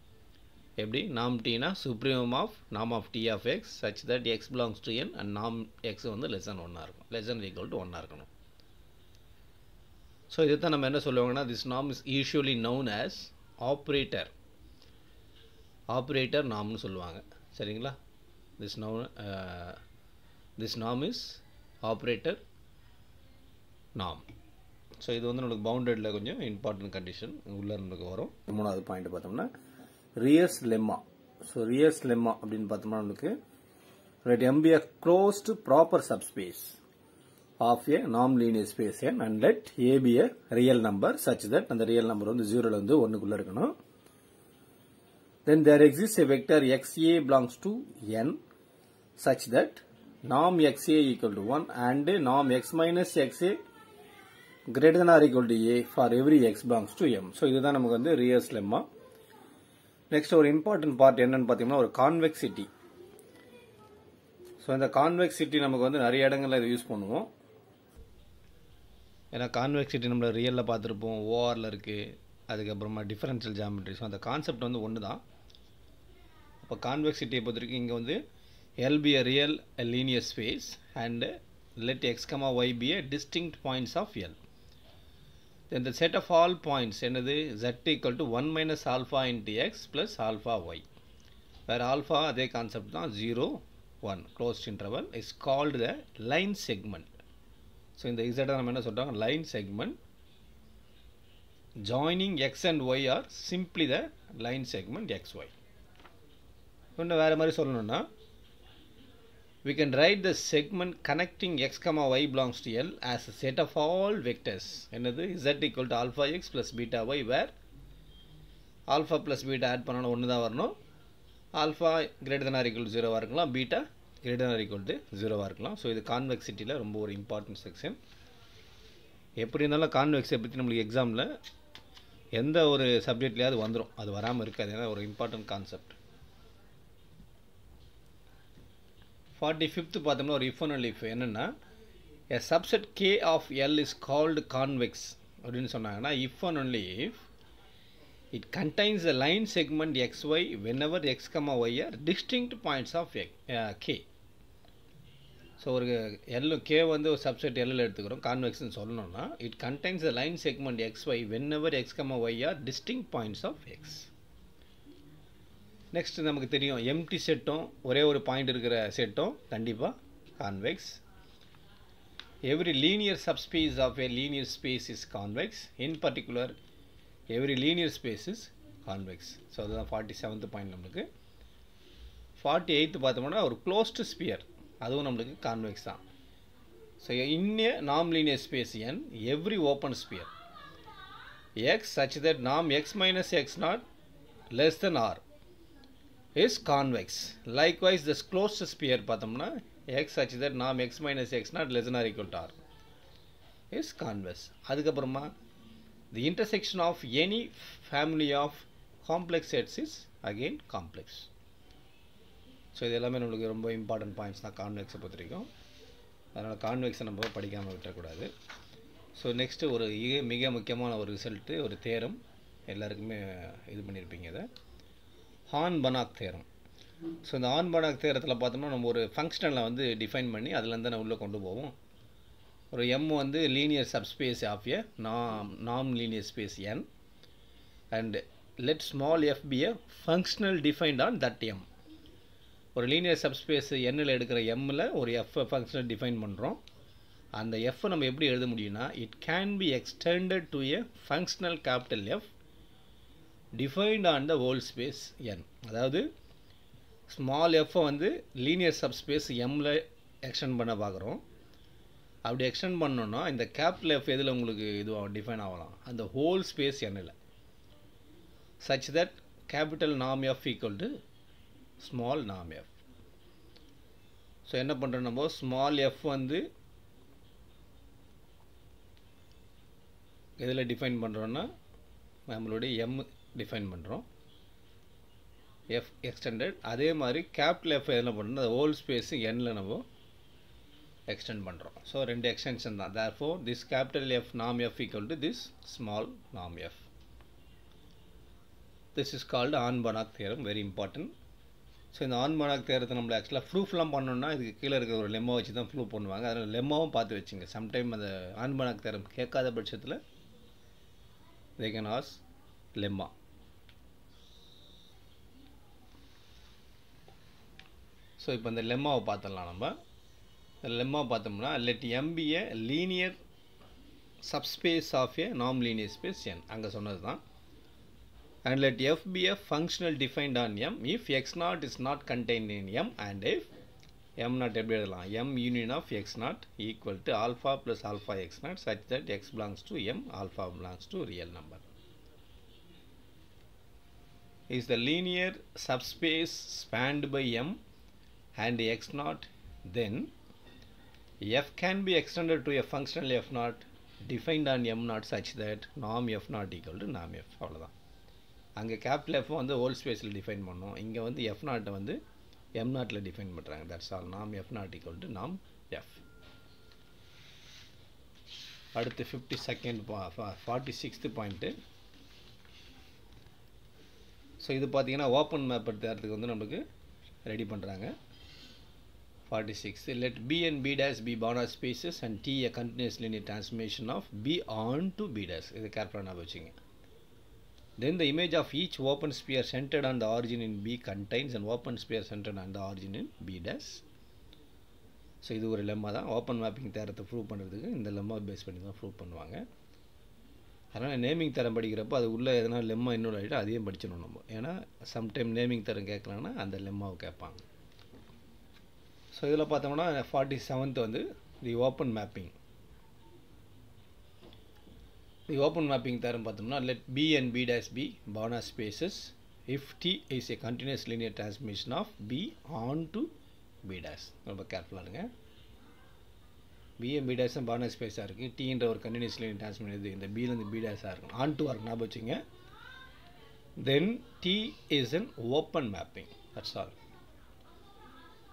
every norm t na supremum of norm of t of x such that x belongs to n and norm x on the less than 1 arukun. less than or equal to 1 arukun. so this norm is usually known as operator. Operator norm nu solluvanga seringla this norm uh, this norm is operator norm. So இது வந்து நம்மளுக்கு பவுண்டடில் கொஞ்சம் important condition உள்ளே நம்மளுக்கு வரும் மூணாவது point பார்த்தோம்னா Riesz lemma so Riesz lemma அப்படின்னு பார்த்தோம்னா நம்மளுக்கு let M be a closed proper subspace of a non-linear space n and let A be a real number such that அந்த real number வந்து 0 ல இருந்து 1 குள்ள இருக்கணும் then there exists a vector xa belongs to n such that norm xa equal to 1 and norm x minus xa greater than or equal to a for every x belongs to m. So இதுதான் நமக்கு வந்து Riesz lemma next ஒரு important part என்னன்னு பார்த்தீங்கன்னா ஒரு convexity so இந்த convexity நமக்கு வந்து நிறைய இடங்கள்ல இதை யூஸ் பண்ணுவோம். ஏன்னா கான்வெக்சிட்டி நம்மளை ரியலில் பார்த்துருப்போம் ஓஆரில் இருக்குது அதுக்கப்புறமா டிஃபரன்ஷியல் ஜாமெட்ரி ஸோ அந்த கான்செப்ட் வந்து ஒன்று தான் அப்போ கான்வெக்சிட்டியை பொறுத்த வரைக்கும் இங்கே வந்து L be a real linear space and let X comma Y be a distinct points of L then the set of all points என்னது z equal to 1 minus alpha into x plus alpha y where alpha அதே concept தான் 0 1 closed interval is called the line segment so இந்த z நம்ம என்ன சொல்கிறாங்க line segment joining x and y are simply the line segment xy இன்னும் வேறு மாதிரி சொல்லணும்னா we can write the segment connecting x comma y belongs to L as a set of all vectors என்னது z equal to alpha x plus beta y where alpha plus beta add பண்ணணும் ஒன்று தான் வரணும் alpha greater than or equal to 0 இருக்கலாம் beta greater than or equal to 0 இருக்கலாம் so இது கான்வெக்சிட்டியில் ரொம்ப ஒரு இம்பார்ட்டன்ட் செக்ஷன் எப்படி இருந்தாலும் கான்வெக்ஸை பற்றி நம்மளுக்கு எக்ஸாமில் எந்த ஒரு சப்ஜெக்ட்லேயாவது வந்துடும் அது வராமல் இருக்காது ஏன்னா ஒரு இம்பார்ட்டன்ட் கான்செப்ட் ஃபார்ட்டி ஃபிஃப்த்து பார்த்தோம்னா ஒரு இஃப் லீஃப் இஃப் என்னென்னா a subset K of L is called convex அப்படின்னு சொன்னாங்கன்னா if one only if it contains the line segment X Y whenever X comma Y are distinct points of X K so ஒரு L K வந்து ஒரு subset எல்லில் எடுத்துக்கிறோம் கான்வெக்ஸ்னு சொல்லணும்னா it contains the line segment X Y whenever X comma Y are distinct points of X next நமக்கு தெரியும் empty செட்டும் ஒரே ஒரு பாயிண்ட் இருக்கிற செட்டும் கண்டிப்பாக convex every linear subspace of a linear space is convex in particular every linear space is convex so அதுதான் forty seventh point நம்மளுக்கு. Forty eighth பார்த்தோம்னா ஒரு க்ளோஸ்டு ஸ்பியர் அதுவும் நம்மளுக்கு கான்வெக்ஸ் தான். ஸோ இன்னே நாம் linear space N every open sphere X such that நாம் X minus X not less than R is convex likewise this closed sphere பார்த்தோம்னா X such that நாம் X minus X not less than tar is to அதுக்கப்புறமா the intersection of any family of complex sets is again complex so இது எல்லாமே நம்மளுக்கு ரொம்ப important points தான் கான்வெக்ஸை பொறுத்த வரைக்கும். அதனால் கான்வெக்ஸை நம்ம படிக்காமல் விட்டுறக்கூடாது. ஸோ நெக்ஸ்ட்டு ஒரு மிக முக்கியமான ஒரு ரிசல்ட்டு ஒரு தேரம். எல்லாருக்குமே இது பண்ணியிருப்பீங்க இதை. Hahn Banach theorem. ஸோ இந்த ஹான் பனாக் தேரத்தில் பார்த்தோம்னா நம்ம ஒரு ஃபங்க்ஷனில் வந்து டிஃபைன் பண்ணி அதுலேருந்து நான் உள்ளே கொண்டு போவோம். ஒரு எம் வந்து லீனியர் சப்ஸ்பேஸ் ஆஃப் எ நாம் நாம் linear space N and let small F B a functional defined on that M ஒரு லீனியர் சப்ஸ்பேஸ் எண்ணில் எடுக்கிற எம்மில் ஒரு எஃப் ஃபங்க்ஷனல் டிஃபைன் பண்ணுறோம் அந்த எஃப் நம்ம எப்படி எழுத முடியும்னா it can be extended to a functional capital F defined on the whole space N அதாவது ஸ்மால் எஃப்பை வந்து லீனியர் சப்ஸ்பேஸ் எம்மில் எக்ஸ்டெண்ட் பண்ண பார்க்குறோம். அப்படி எக்ஸ்டெண்ட் பண்ணோன்னா இந்த கேபிட்டல் எஃப் எதில் உங்களுக்கு இதுவாக டிஃபைன் ஆகலாம்? அந்த ஹோல் ஸ்பேஸ் எண்ணில் such that capital norm f equal to small norm F so என்ன பண்ணுறோம் நம்ம? ஸ்மால் எஃப் வந்து எதில் டிஃபைன் பண்ணுறோன்னா நம்மளுடைய எம் டிஃபைன் பண்ணுறோம் எஃப் எக்ஸ்டெண்டட் அதே மாதிரி கேபிட்டல் எஃப் எதில் பண்ணுறோம் அந்த ஹோல் ஸ்பேஸு எண்ணில் நம்ம எக்ஸ்டெண்ட் பண்ணுறோம் ஸோ ரெண்டு எக்ஸ்டென்ஷன் தான். தேர் ஃபோர் திஸ் கேபிட்டல் எஃப் நாம் F equal to this small நாம் F this is called ஆன்பனாக் theorem theorem very important so இந்த ஆன்பனாக் தேரத்தை நம்மளை ஆக்சுவலாக ப்ரூஃப்லாம் பண்ணோம்னா இதுக்கு கீழே இருக்கிற ஒரு லெம்மா வச்சு தான் ப்ரூவ் பண்ணுவாங்க. அதனால் லெம்மாவும் பார்த்து வச்சுங்க. சம்டைம் அந்த ஆன்பனாக் தேரம் கேட்காத பட்சத்தில் they can as lemma so இப்போ இந்த லெம்மாவை பார்த்துடலாம் நம்ம இந்த லெம்மா பார்த்தோம்னா let M be a linear subspace of a நாம் லீனியர் ஸ்பேஸ் என் அங்கே சொன்னது தான் and let f be a functional defined on m if x naught is not contained in m and if m naught எப்படி எழுதலாம் m union of x naught equal to alpha plus alpha x naught such that x belongs to m alpha belongs to real number is the linear subspace spanned by m And x naught then f can be extended to a functional f naught defined on m naught such that norm f naught equal to norm f அவ்வளோதான் அங்கே capital F வந்து whole ஸ்பேஸில் define பண்ணோம். இங்கே வந்து F நாட்டை வந்து M நாட்டில் டிஃபைன் பண்ணுறாங்க தட்ஸ் ஆல் நாம் எஃப் நாட் ஈக்குவல் டு நாம் எஃப் அடுத்து fifty second forty sixth point so இது பார்த்தீங்கன்னா ஓப்பன் மேப் எடுத்துறதுக்கு வந்து நம்மளுக்கு ரெடி பண்ணுறாங்க forty six let and B dash days B spaces and and a continuous linear transformation of of B onto B days இது கேர்ஃபுல்லாக நான் வச்சுங்க. Then the image of each open sphere centered on the origin in B contains an open sphere centered on the origin in B dash. So இது ஒரு lemma தான். Open mapping தேரத்தை prove பண்ணுறதுக்கு இந்த lemma base பண்ணி தான் prove பண்ணுவாங்க. அதனால் naming தரம் படிக்கிறப்போ அது உள்ளே எதனா லெம்மா இன்னொரு ஆகிட்டு அதையும் படிச்சிடணும் நம்ம. ஏன்னா சம்டைம் நேமிங் தரம் கேட்கலான்னா அந்த லெம்மாவை கேட்பாங்க. ஸோ இதில் பார்த்தோம்னா ஃபார்ட்டி செவன்த் வந்து the open mapping the open mapping theorem பார்த்தோம்னா let B B B B be Banach if if T is a continuous linear transmission of B onto B dash. ரொம்ப கேர்ஃபுல்லாக இருங்க. B and B dash பானா ஸ்பேஸாக இருக்குது டீன்ற ஒரு continuous linear transmission இது. இந்த பிலேருந்து B டேஸாக இருக்கும் ஆன் டு ஒர்க் ஞாபகம் வச்சுங்க then T is an open mapping that's all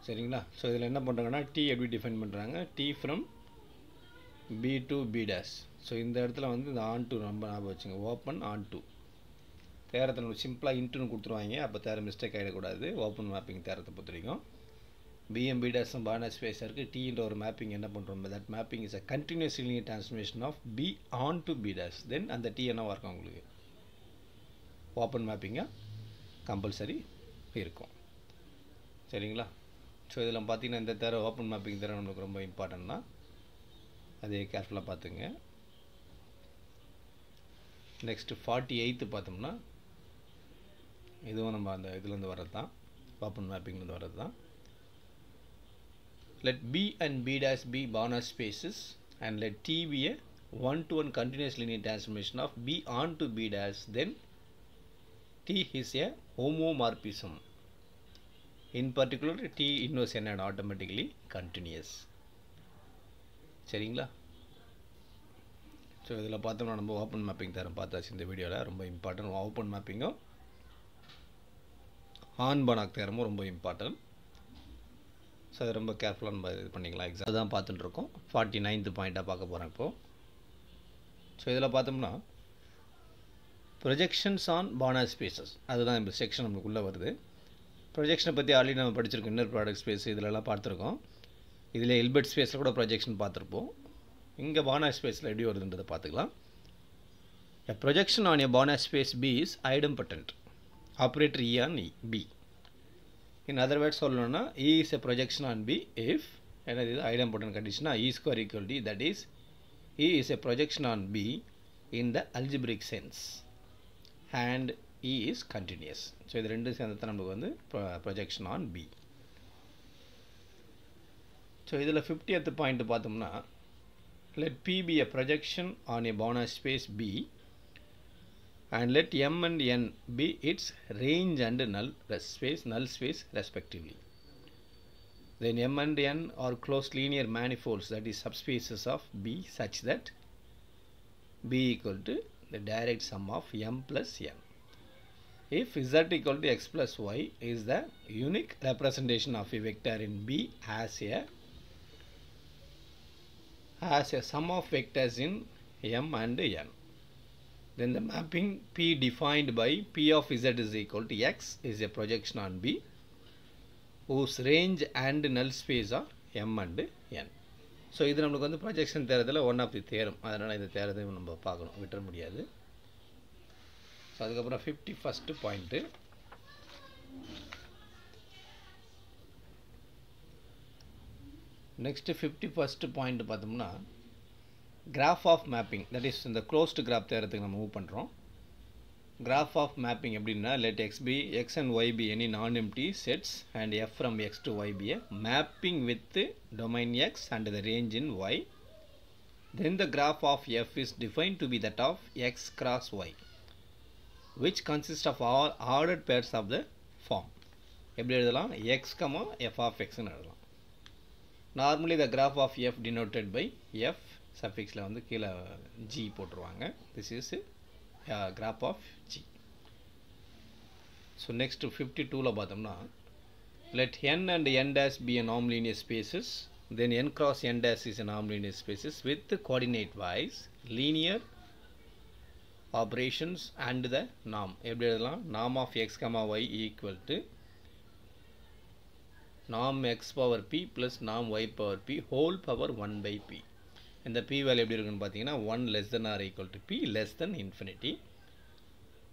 சரிங்களா? ஸோ இதில் என்ன பண்ணுறாங்கன்னா டி எப்படி டிஃபைன் பண்ணுறாங்க T from B to B dash so இந்த இடத்துல வந்து இந்த ஆன் டூ ரொம்ப ஞாபகம் வச்சுங்க. ஓப்பன் ஆன் டூ தேரத்தை நம்ம சிம்பிளாக இன்ட்டுன்னு கொடுத்துருவாங்க. அப்போ தேர மிஸ்டேக் ஆகிடக்கூடாது ஓப்பன் மேப்பிங் தேரத்தை பொறுத்த வரைக்கும் பிஎம்பி டேஸும் பானா ஸ்பேஸாக இருக்குது டீன்ற ஒரு மேப்பிங் என்ன பண்ணுறோம் that mapping is a continuous linear transmission of B onto B dash then அந்த டீ என்னவாக இருக்கும் உங்களுக்கு? ஓப்பன் மேப்பிங்காக கம்பல்சரி இருக்கும். சரிங்களா? ஸோ இதில் பார்த்தீங்கன்னா இந்த தர ஓப்பன் மேப்பிங் தர நம்மளுக்கு ரொம்ப இம்பார்ட்டன்ட் தான். அதே கேர்ஃபுல்லாக பார்த்துங்க நெக்ஸ்ட்டு ஃபார்ட்டி எயித்து பார்த்தோம்னா இதுவும் நம்ம அந்த இதுலேருந்து வர்றது தான் ஓப்பன் மேப்பிங்லேருந்து வர்றது தான் let B and B dash B Banach spaces and let T a one to one continuous linear transformation of B onto B dash then T is a homomorphism in particular t inverse n and automatically continuous. சரிங்களா? So இதில் பார்த்தோம்னா நம்ம open mapping தரம் பார்த்தாச்சு இந்த வீடியோவில் ரொம்ப important open மேப்பிங்கும் ஆன் பனாக் தேரமும் ரொம்ப இம்பார்ட்டன்ட் ஸோ அது ரொம்ப கேர்ஃபுல்லாக நம்ம இது பண்ணிக்கலாம். எக்ஸாம் அதுதான் பார்த்துட்டு இருக்கோம். ஃபார்ட்டி நைன்த்து பாயிண்ட்டாக பார்க்க போகிறோம் இப்போது ஸோ இதில் பார்த்தோம்னா ப்ரொஜெக்ஷன்ஸ் ஆன் பானா ஸ்பேசஸ் அதுதான் இந்த செக்ஷன் நமக்குள்ளே வருது. ப்ரொஜெக்ஷனை பற்றி ஆல்ரெடி நம்ம படிச்சிருக்கோம் இன்னர் ப்ராடக்ட் ஸ்பேஸ் இதிலலாம் பார்த்துருக்கோம் இதில் எல்பர்ட் ஸ்பேஸில் கூட ப்ரொஜெக்ஷன் பார்த்துருப்போம் இங்கே பானா ஸ்பேஸில் எப்படி வருதுன்றதை பார்த்துக்கலாம் a projection on a Banach space B is idempotent operator E on E B in other word சொல்லணும்னா E is a projection on B if எனது இது ஐடம் பட்டன் கண்டிஷனாக E square equal T that is E is a projection on B in the algebraic sense and E is continuous so இது ரெண்டும் சேர்ந்து தான் நமக்கு வந்து ப்ரொஜெக்ஷன் ஆன் பி ஸோ இதில் ஃபிஃப்டியத் பாயிண்ட் பார்த்தோம்னா let P be a projection on a Banach space B and let M and N be its range and null space, null space respectively. Then M and N are closed linear manifolds that is subspaces of B such that B equal to the direct sum of M plus N. If Z equal to X plus Y is the unique representation of a vector in B as a as a sum of vectors in M and N. Then the mapping P defined by P of Z is equal to X is a projection on B whose range and null space are M and N. So இது நம்மளுக்கு வந்து projection தேரத்தில் one of தி தேரும் அதனால் இந்த தேரத்தை நம்ம பார்க்கணும் விட்டுற முடியாது ஸோ அதுக்கப்புறம் fifty first point next fifty first point பார்த்தோம்னா graph of mapping that is இந்த க்ளோஸ்டு கிராஃப் தேரத்துக்கு நம்ம மூவ் பண்ணுறோம் கிராஃப் ஆஃப் மேப்பிங் எப்படின்னா let X be X and Y be any non empty sets and F from X to ஒய்பியை mapping with domain X and the range in Y then the graph of F is define to be that of X cross Y which consists of all ordered pairs of the form எப்படி எழுதலாம் x, f of x னு எழுதலாம் normally the graph of f denoted by f சஃபிக்ஸில் வந்து கீழே g போட்டுருவாங்க this is uh, graph of g so next to 52 ல பார்த்தோம்னா let n and n dash be a norm linear spaces then n cross n dash is a norm linear spaces with the coordinate wise linear operations and the norm எப்படி எழுதலாம் norm of x comma y equal to norm x power p plus norm y power p whole power 1 by p இந்த p value எப்படி இருக்குன்னு பார்த்தீங்கன்னா one less than or equal to p less than infinity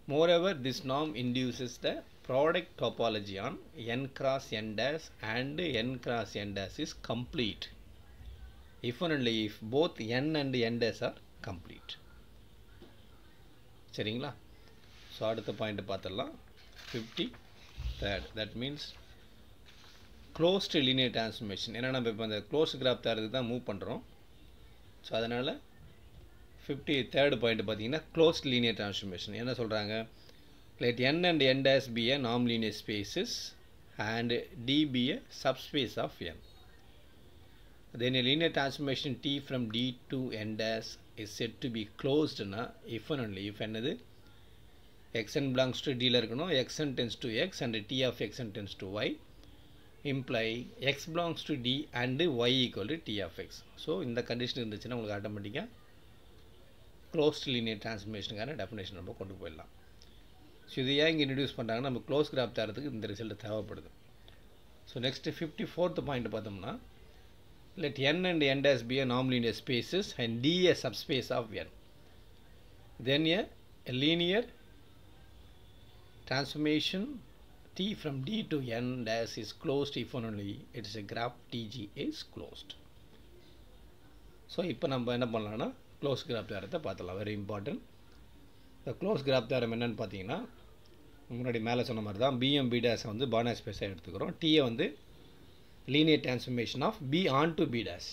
moreover this norm induces the product topology on n cross n dash and n cross n dash is complete if and only if both n and n dash are complete சரிங்களா? So அடுத்த point பார்த்துடலாம். Fifty third that means closed linear transformation ஏன்னா நம்ம இப்போ அந்த close graph தேர்டுக்கு தான் move பண்ணுறோம் so அதனால் ஃபிஃப்டி தேர்டு பாயிண்ட் பார்த்தீங்கன்னா க்ளோஸ்ட் லீனியர் டிரான்ஸ்ஃபர்மேஷன் என்ன சொல்கிறாங்க let N and N dash be a நாம் linear spaces and D be a subspace of N then a linear transformation t from d to n dash is set to be க்ளோஸ்டுனா if and only if என்னது? X n belongs to d இருக்கணும். X n tends to X and T of X n tends to Y imply X belongs to D and Y equal to T of X so இந்த condition இருந்துச்சுன்னா உங்களுக்கு ஆட்டோமேட்டிக்காக closed linear டிரான்ஸ்ஃபர்மேஷனுக்கான definition நம்ம கொண்டு போயிடலாம். So இது ஏன் இங்கே இன்ட்ரடியூஸ் பண்ணுறாங்கன்னா நம்ம க்ளோஸ் கிராப் தரத்துக்கு இந்த ரிசல்ட் தேவைப்படுது. So next fifty fourth point பார்த்தோம்னா let n and n dash be a norm linear spaces and d a subspace of n then a, a linear transformation t from d to n dash is closed if and only it is a graph tg is closed so இப்போ நம்ம என்ன பண்ணலாம்னா close graph தேரத்தை பார்த்துலாம் very important இந்த close graph theorem என்னென்னு பார்த்தீங்கன்னா முன்னாடி மேலே சொன்ன மாதிரி தான் பிஎம் பி டேஸை வந்து பானா ஸ்பேஸாக எடுத்துக்கிறோம் டீயை வந்து linear linear of B on onto B dash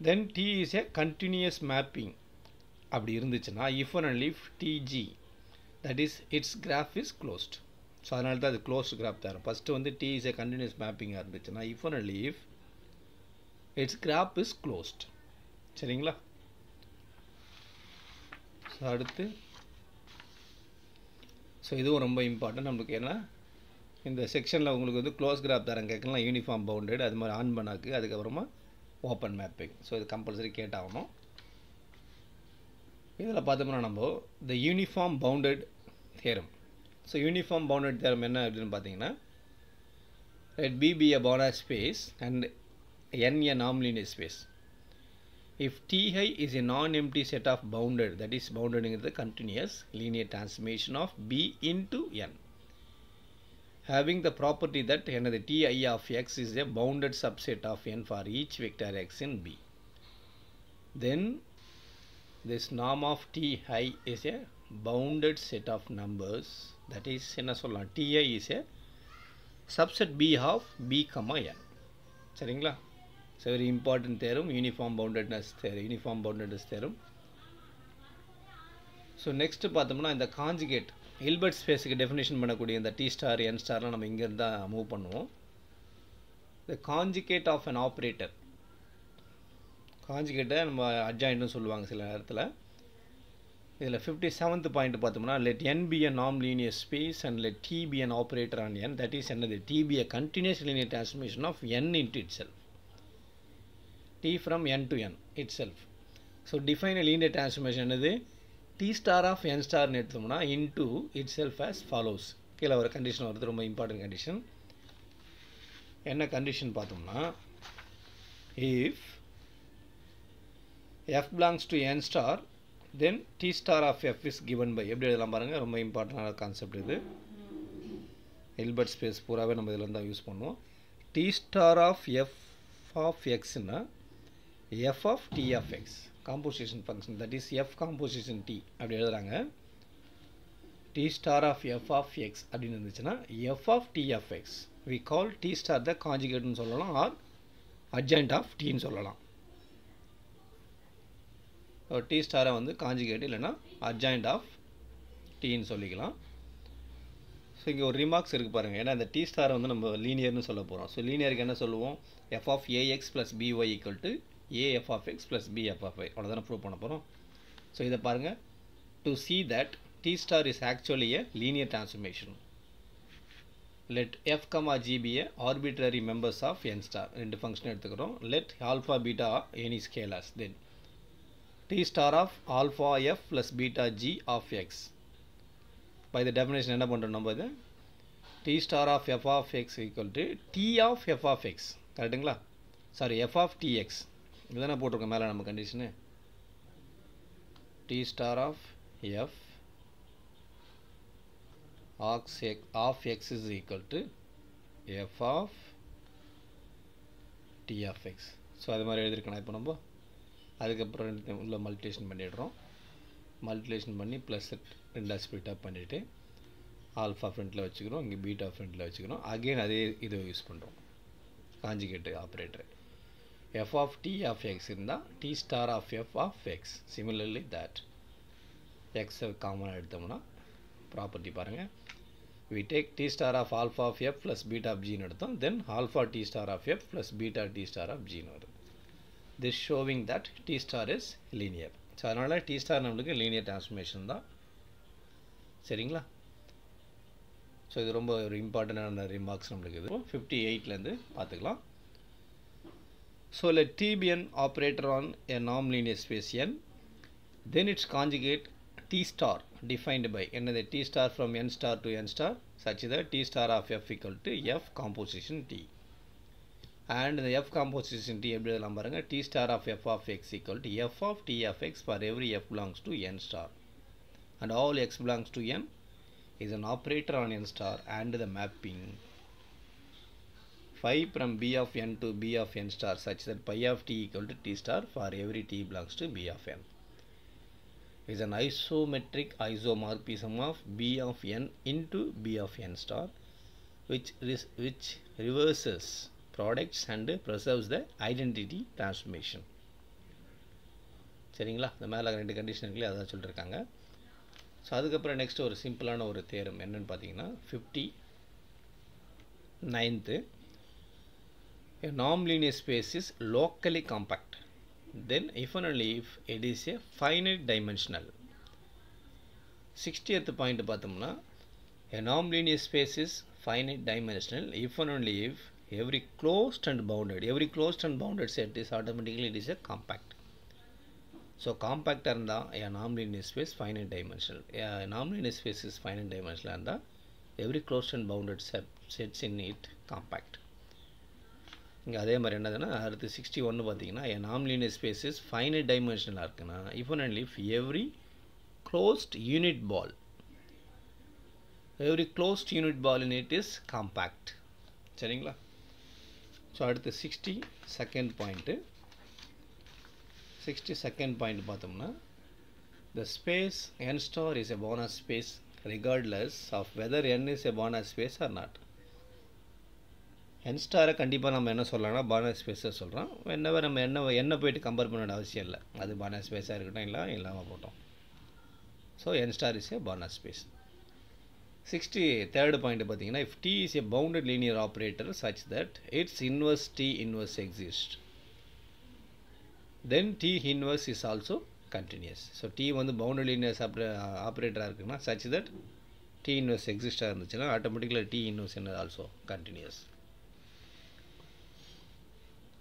then T is a continuous mapping அப்படி இருந்துச்சுன்னா if and leaf TG that is its graph is closed so அதனால தான் அது க்ளோஸ்ட் கிராஃப் தரும் ஃபஸ்ட்டு வந்து டி இஸ் ஏ கண்டினியூஸ் மேப்பிங்காக இருந்துச்சுன்னா if and only its graph is closed சரிங்களா ஸோ அடுத்து ஸோ இதுவும் ரொம்ப இம்பார்ட்டன்ட் நம்மளுக்கு ஏன்னா இந்த செக்ஷனில் உங்களுக்கு வந்து க்ளோஸ் கிராப் தரம் கேட்கலாம் யூனிஃபார்ம் பவுண்டட் அது மாதிரி ஆன் பண்ணாக்கு அதுக்கப்புறமா ஓப்பன் மேப்பிங் ஸோ இது கம்பல்சரி கேட்டாகணும் இதில் பார்த்தோம்னா நம்ம the uniform bounded theorem so uniform bounded theorem என்ன அப்படின்னு பார்த்தீங்கன்னா let B be a Bonner space and N a non-linear space. If Ti is a non-empty set of bounded, that is bounded in the continuous linear transformation of B into N. having the property that another ti of x is a bounded subset of n for each vector x in b then this norm of ti is a bounded set of numbers that is என்ன சொல்லலாம் ti is a subset b of b comma n சரிங்களா so very important theorem uniform boundedness theorem uniform boundedness தேரும் so next பார்த்தோம்னா இந்த conjugate Hilbert ஸ்பேஸுக்கு definition பண்ணக்கூடிய இந்த D star என் ஸ்டார்லாம் நம்ம இங்கேருந்து தான் மூவ் பண்ணுவோம். The conjugate of an operator காஞ்சிகேட்டை நம்ம அட்ஜாயின்ட்னு சொல்லுவாங்க சில நேரத்தில். இதில் ஃபிஃப்டி செவன்த் பாயிண்ட் பார்த்தோம்னா லெட் என் பி என் நாம் linear space and let T be operator on N that is என்னது? T be a continuous linear transmission of N into itself T from N to N itself so define linear transformation என்னது? T star of N ஸ்டார்னு எடுத்தோம்னா into itself as follows கீழே ஒரு condition வருது ரொம்ப important condition என்ன condition பார்த்தோம்னா if F belongs to N star then T star of F is given by எப்படி எழுதலாம் பாருங்கள் ரொம்ப இம்பார்ட்டண்டான கான்செப்ட் இது. ஹில்பர்ட் ஸ்பேஸ் பூராவே நம்ம இதில் தான் யூஸ் பண்ணுவோம். T star of F of எக்ஸ்னா F of T of X composition function that is F composition T அப்படி எழுதுகிறாங்க T star of F of X அப்படின்னு இருந்துச்சுன்னா F of T of X we call T star the காஞ்சிகேட்னு சொல்லலாம் or urgent of டீன்னு சொல்லலாம். D ஸ்டாரை வந்து conjugate இல்லைன்னா adjoint of டீன்னு சொல்லிக்கலாம். ஸோ இங்கே ஒரு ரிமார்க்ஸ் இருக்குது பாருங்கள் ஏன்னா இந்த டி ஸ்டாரை வந்து நம்ம லீனியர்னு சொல்ல போகிறோம் ஸோ லீனியருக்கு என்ன சொல்லுவோம்? F of A X plus B Y equal to A F F of X plus B F of Y அவ்வளோதானே ப்ரூவ் பண்ண போகிறோம் ஸோ இதை பாருங்கள் to see that T star is actually a linear transformation let F comma G be a arbitrary members of N star ரெண்டு function எடுத்துக்கிறோம். Let alpha beta any scalars then T star of alpha F plus beta G of X by the definition என்ன பண்ணுறோம் நம்ம இது? T star of F of X equal to T of F of X கரெக்டுங்களா sorry F of T X இதுதானே போட்டிருக்கோம் மேலே நம்ம condition T star of F aux egg of X is equal to F of T of X so அது மாதிரி எழுதியிருக்கணும் இப்போ நம்ம. அதுக்கப்புறம் உள்ள மல்டிலேஷன் பண்ணிடுறோம். மல்டிலேஷன் பண்ணி ப்ளஸ் ரெண்டாக ஸ்ப்ளிட் பண்ணிவிட்டு ஆல்ஃபா ஃப்ரண்ட்டில் வச்சுக்கிறோம் இங்கே பீட்டா ஃப்ரண்ட்டில் வச்சுக்கிறோம். அகெயின் அதே இதை யூஸ் பண்ணுறோம் conjugate operator F of T of X இருந்தால் T star of F of X similarly that எக்ஸை காமனாக எடுத்தோம்னா ப்ராப்பர்ட்டி பாருங்கள் we take t star of alpha of f plus beta of g எடுத்தோம். Then alpha t star of f plus beta t star of g வரும். This showing that t star is linear. So அதனால் t star நம்மளுக்கு linear transformation தான். சரிங்களா? So இது ரொம்ப ஒரு இம்பார்ட்டண்டான ரிமார்க்ஸ் நம்மளுக்கு இது. ஃபிஃப்டி எயிட்லேருந்து பார்த்துக்கலாம். so let t be an operator on a norm linear space n then its conjugate t star defined by என்னது t star from n star to n star such that t star of f equal to f composition t and the f composition t எப்படி எழுதலாம் பாருங்க t star of f of x equal to f of t of x for every f belongs to n star and all x belongs to n is an operator on n star and the mapping phi from b of n to b of n star such that pi of t equal to t star for every t belongs to b of n is an isometric isomorphism of b of n into b of n star which which reverses products and preserves the identity transformation சரிங்களா இந்த மேலே ரெண்டு condition இருக்குல்லையே அதான் சொல்லியிருக்காங்க so அதுக்கப்புறம் next ஒரு சிம்பிளான ஒரு தேரம் என்னன்னு பார்த்தீங்கன்னா fifty ninth a non-linear space is locally compact then if and only if it is a finite dimensional 60th point பார்த்தோம்னா a non-linear space is finite dimensional if and only if every closed and bounded every closed and bounded set is automatically it is a compact so காம்பேக்டாக இருந்தால் a non-linear space finite dimensional a non-linear space is finite dimensional இருந்தால் every closed and bounded set sets in it compact இங்கே அதே மாதிரி என்னதுன்னா அடுத்து sixty ஒன்று பார்த்தீங்கன்னா N norm linear spaces finite டைமென்ஷனலாக இருக்குன்னா if and if every closed unit ball every closed unit ball in it is compact சரிங்களா? ஸோ அடுத்து sixty second point sixty second point பார்த்தோம்னா the space N star is a Banach space regardless of whether N is a Banach space or not N ஸ்டாரை கண்டிப்பாக நம்ம என்ன சொல்லலாம்னா banner ஸ்பேஸை சொல்கிறோம் என்னவோ நம்ம என்ன என்ன போயிட்டு கம்பேர் பண்ண அவசியம் இல்லை. அது பானர் ஸ்பேஸாக இருக்கட்டும் இல்லை இல்லாமல் போட்டோம். So N star is a Banach space sixty third point பார்த்தீங்கன்னா if T is a bounded linear operator such that its inverse T inverse exist then T inverse is also continuous so T வந்து bounded linears ஆப்ரே ஆப்ரேட்டராக இருக்குன்னா such that T inverse எக்ஸிஸ்டாக இருந்துச்சுன்னா ஆட்டோமேட்டிக்கலாக T inverse என்ன also continuous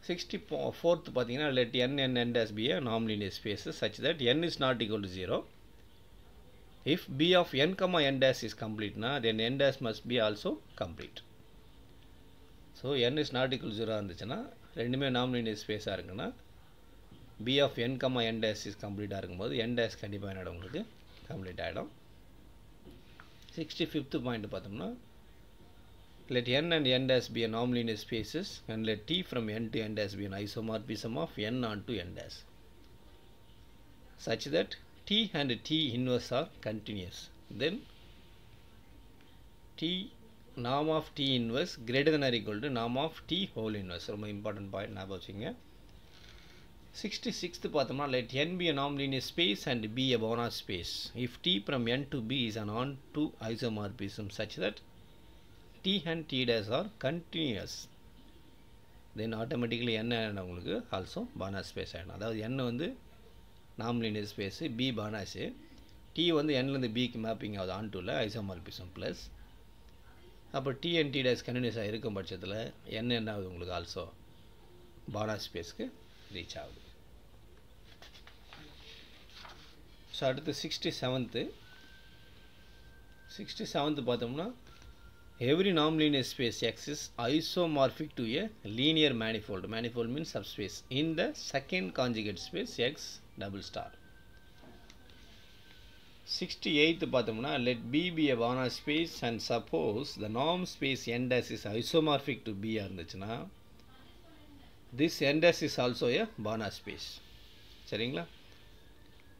sixty போ fourth பார்த்தீங்கன்னா let N N N dash be a norm linear space such that N is not equal to zero if B of N comma N dash is கம்ப்ளீட்னா then N dash must be also complete so N is not equal zero இருந்துச்சுன்னா ரெண்டுமே nonlinear ஸ்பேஸாக இருக்குன்னா B of N comma N dash is கம்ப்ளீட்டாக இருக்கும்போது N dash கண்டிப்பாக என்ன உங்களுக்கு complete ஆகிடும் சிக்ஸ்டி ஃபிஃப்த்து பாயிண்ட் பார்த்தோம்னா let n and n dash be a non-linear spaces and let t from n to n dash be an isomorphism of n onto n dash such that t and t inverse are continuous then t norm of t inverse greater than or equal to norm of t whole inverse ரொம்ப important point ஞாபகம் வச்சுங்க sixty sixth பார்த்தோம்னா let n be a non-linear space and be a Bonas space if t from n to b is an onto isomorphism such that t and t dash are continuous. Then automatically என்ன உங்களுக்கு also Banach space ஆகிடும் அதாவது n வந்து norm linear space B Banach's T வந்து என்லேருந்து பிக்கு mapping ஆகுது on டூவில் ஐசோமால்பிசம் ப்ளஸ் அப்போ டி அண்ட் டி டேஸ் கண்டினியூஸாக இருக்கும் பட்சத்தில் என்ன என்ன ஆகுது உங்களுக்கு ஆல்சோ பானாஸ் ஸ்பேஸ்க்கு ரீச் ஆகுது. ஸோ அடுத்து சிக்ஸ்டி செவன்த்து சிக்ஸ்டி செவன்த்து பார்த்தோம்னா every non-linear space X is isomorphic to a linear manifold. Manifold means subspace. In the second conjugate space X double star. 68th பார்த்தோம்னா let B be a Banach space and suppose the norm space n dash is isomorphic to B இருந்துச்சுன்னா this n dash is also a Banach space சரிங்களா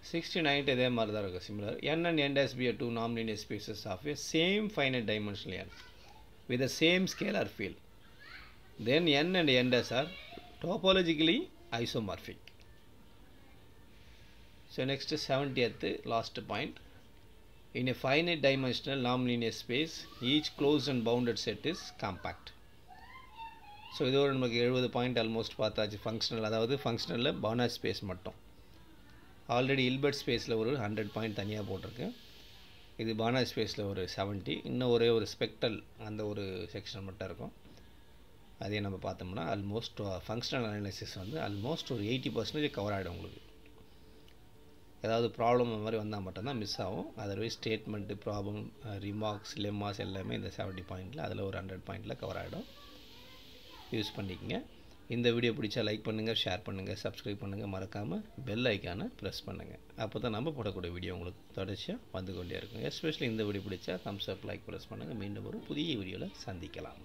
sixty ninth இதே மாதிரி தான் இருக்கும் similar n and n dash be a two non-linear spaces of a same finite dimensional n with the same scalar field then n and n dash are topologically isomorphic so next 70th last point in a finite dimensional non-linear space each closed and bounded set is compact so இதோட நமக்கு எழுபது point almost பார்த்தாச்சு functional அதாவது ஃபங்க்ஷனலில் Banach space மட்டும் already இல்பர்ட் ஸ்பேஸில் ஒரு hundred point தனியாக போட்டிருக்கு இது பானா ஸ்பேஸில் ஒரு செவன்ட்டி இன்னும் ஒரே ஒரு ஸ்பெக்டல் அந்த ஒரு செக்ஷன் மட்டும் இருக்கும். அதே நம்ம பார்த்தோம்னா ஆல்மோஸ்ட் ஃபங்க்ஷனல் அனாலிசிஸ் வந்து ஆல்மோஸ்ட் ஒரு எயிட்டி பர்சன்டேஜ் கவர் ஆகிடும் உங்களுக்கு. ஏதாவது ப்ராப்ளம் அந்த மாதிரி வந்தால் மட்டும்தான் மிஸ் ஆகும். Otherwise statement problem remarks lemmas எல்லாமே இந்த செவன்ட்டி பாயிண்டில் அதில் ஒரு ஹண்ட்ரட் பாயிண்டில் கவர் ஆகிடும் யூஸ் பண்ணிக்கங்க. இந்த வீடியோ பிடிச்சா லைக் பண்ணுங்கள் ஷேர் பண்ணுங்கள் சப்ஸ்கிரைப் பண்ணுங்கள் மறக்காமல் பெல் ஐக்கானை ப்ரெஸ் பண்ணுங்கள் அப்போ தான் நம்ம போடக்கூடிய வீடியோ உங்களுக்கு தொடர்ச்சியாக வந்து கொண்டே இருக்கும். எஸ்பெஷலி இந்த வீடியோ பிடிச்சா தம்ஸ் அப் லைக் ப்ரெஸ் பண்ணுங்கள் மீண்டும் ஒரு புதிய வீடியோவில் சந்திக்கலாம்.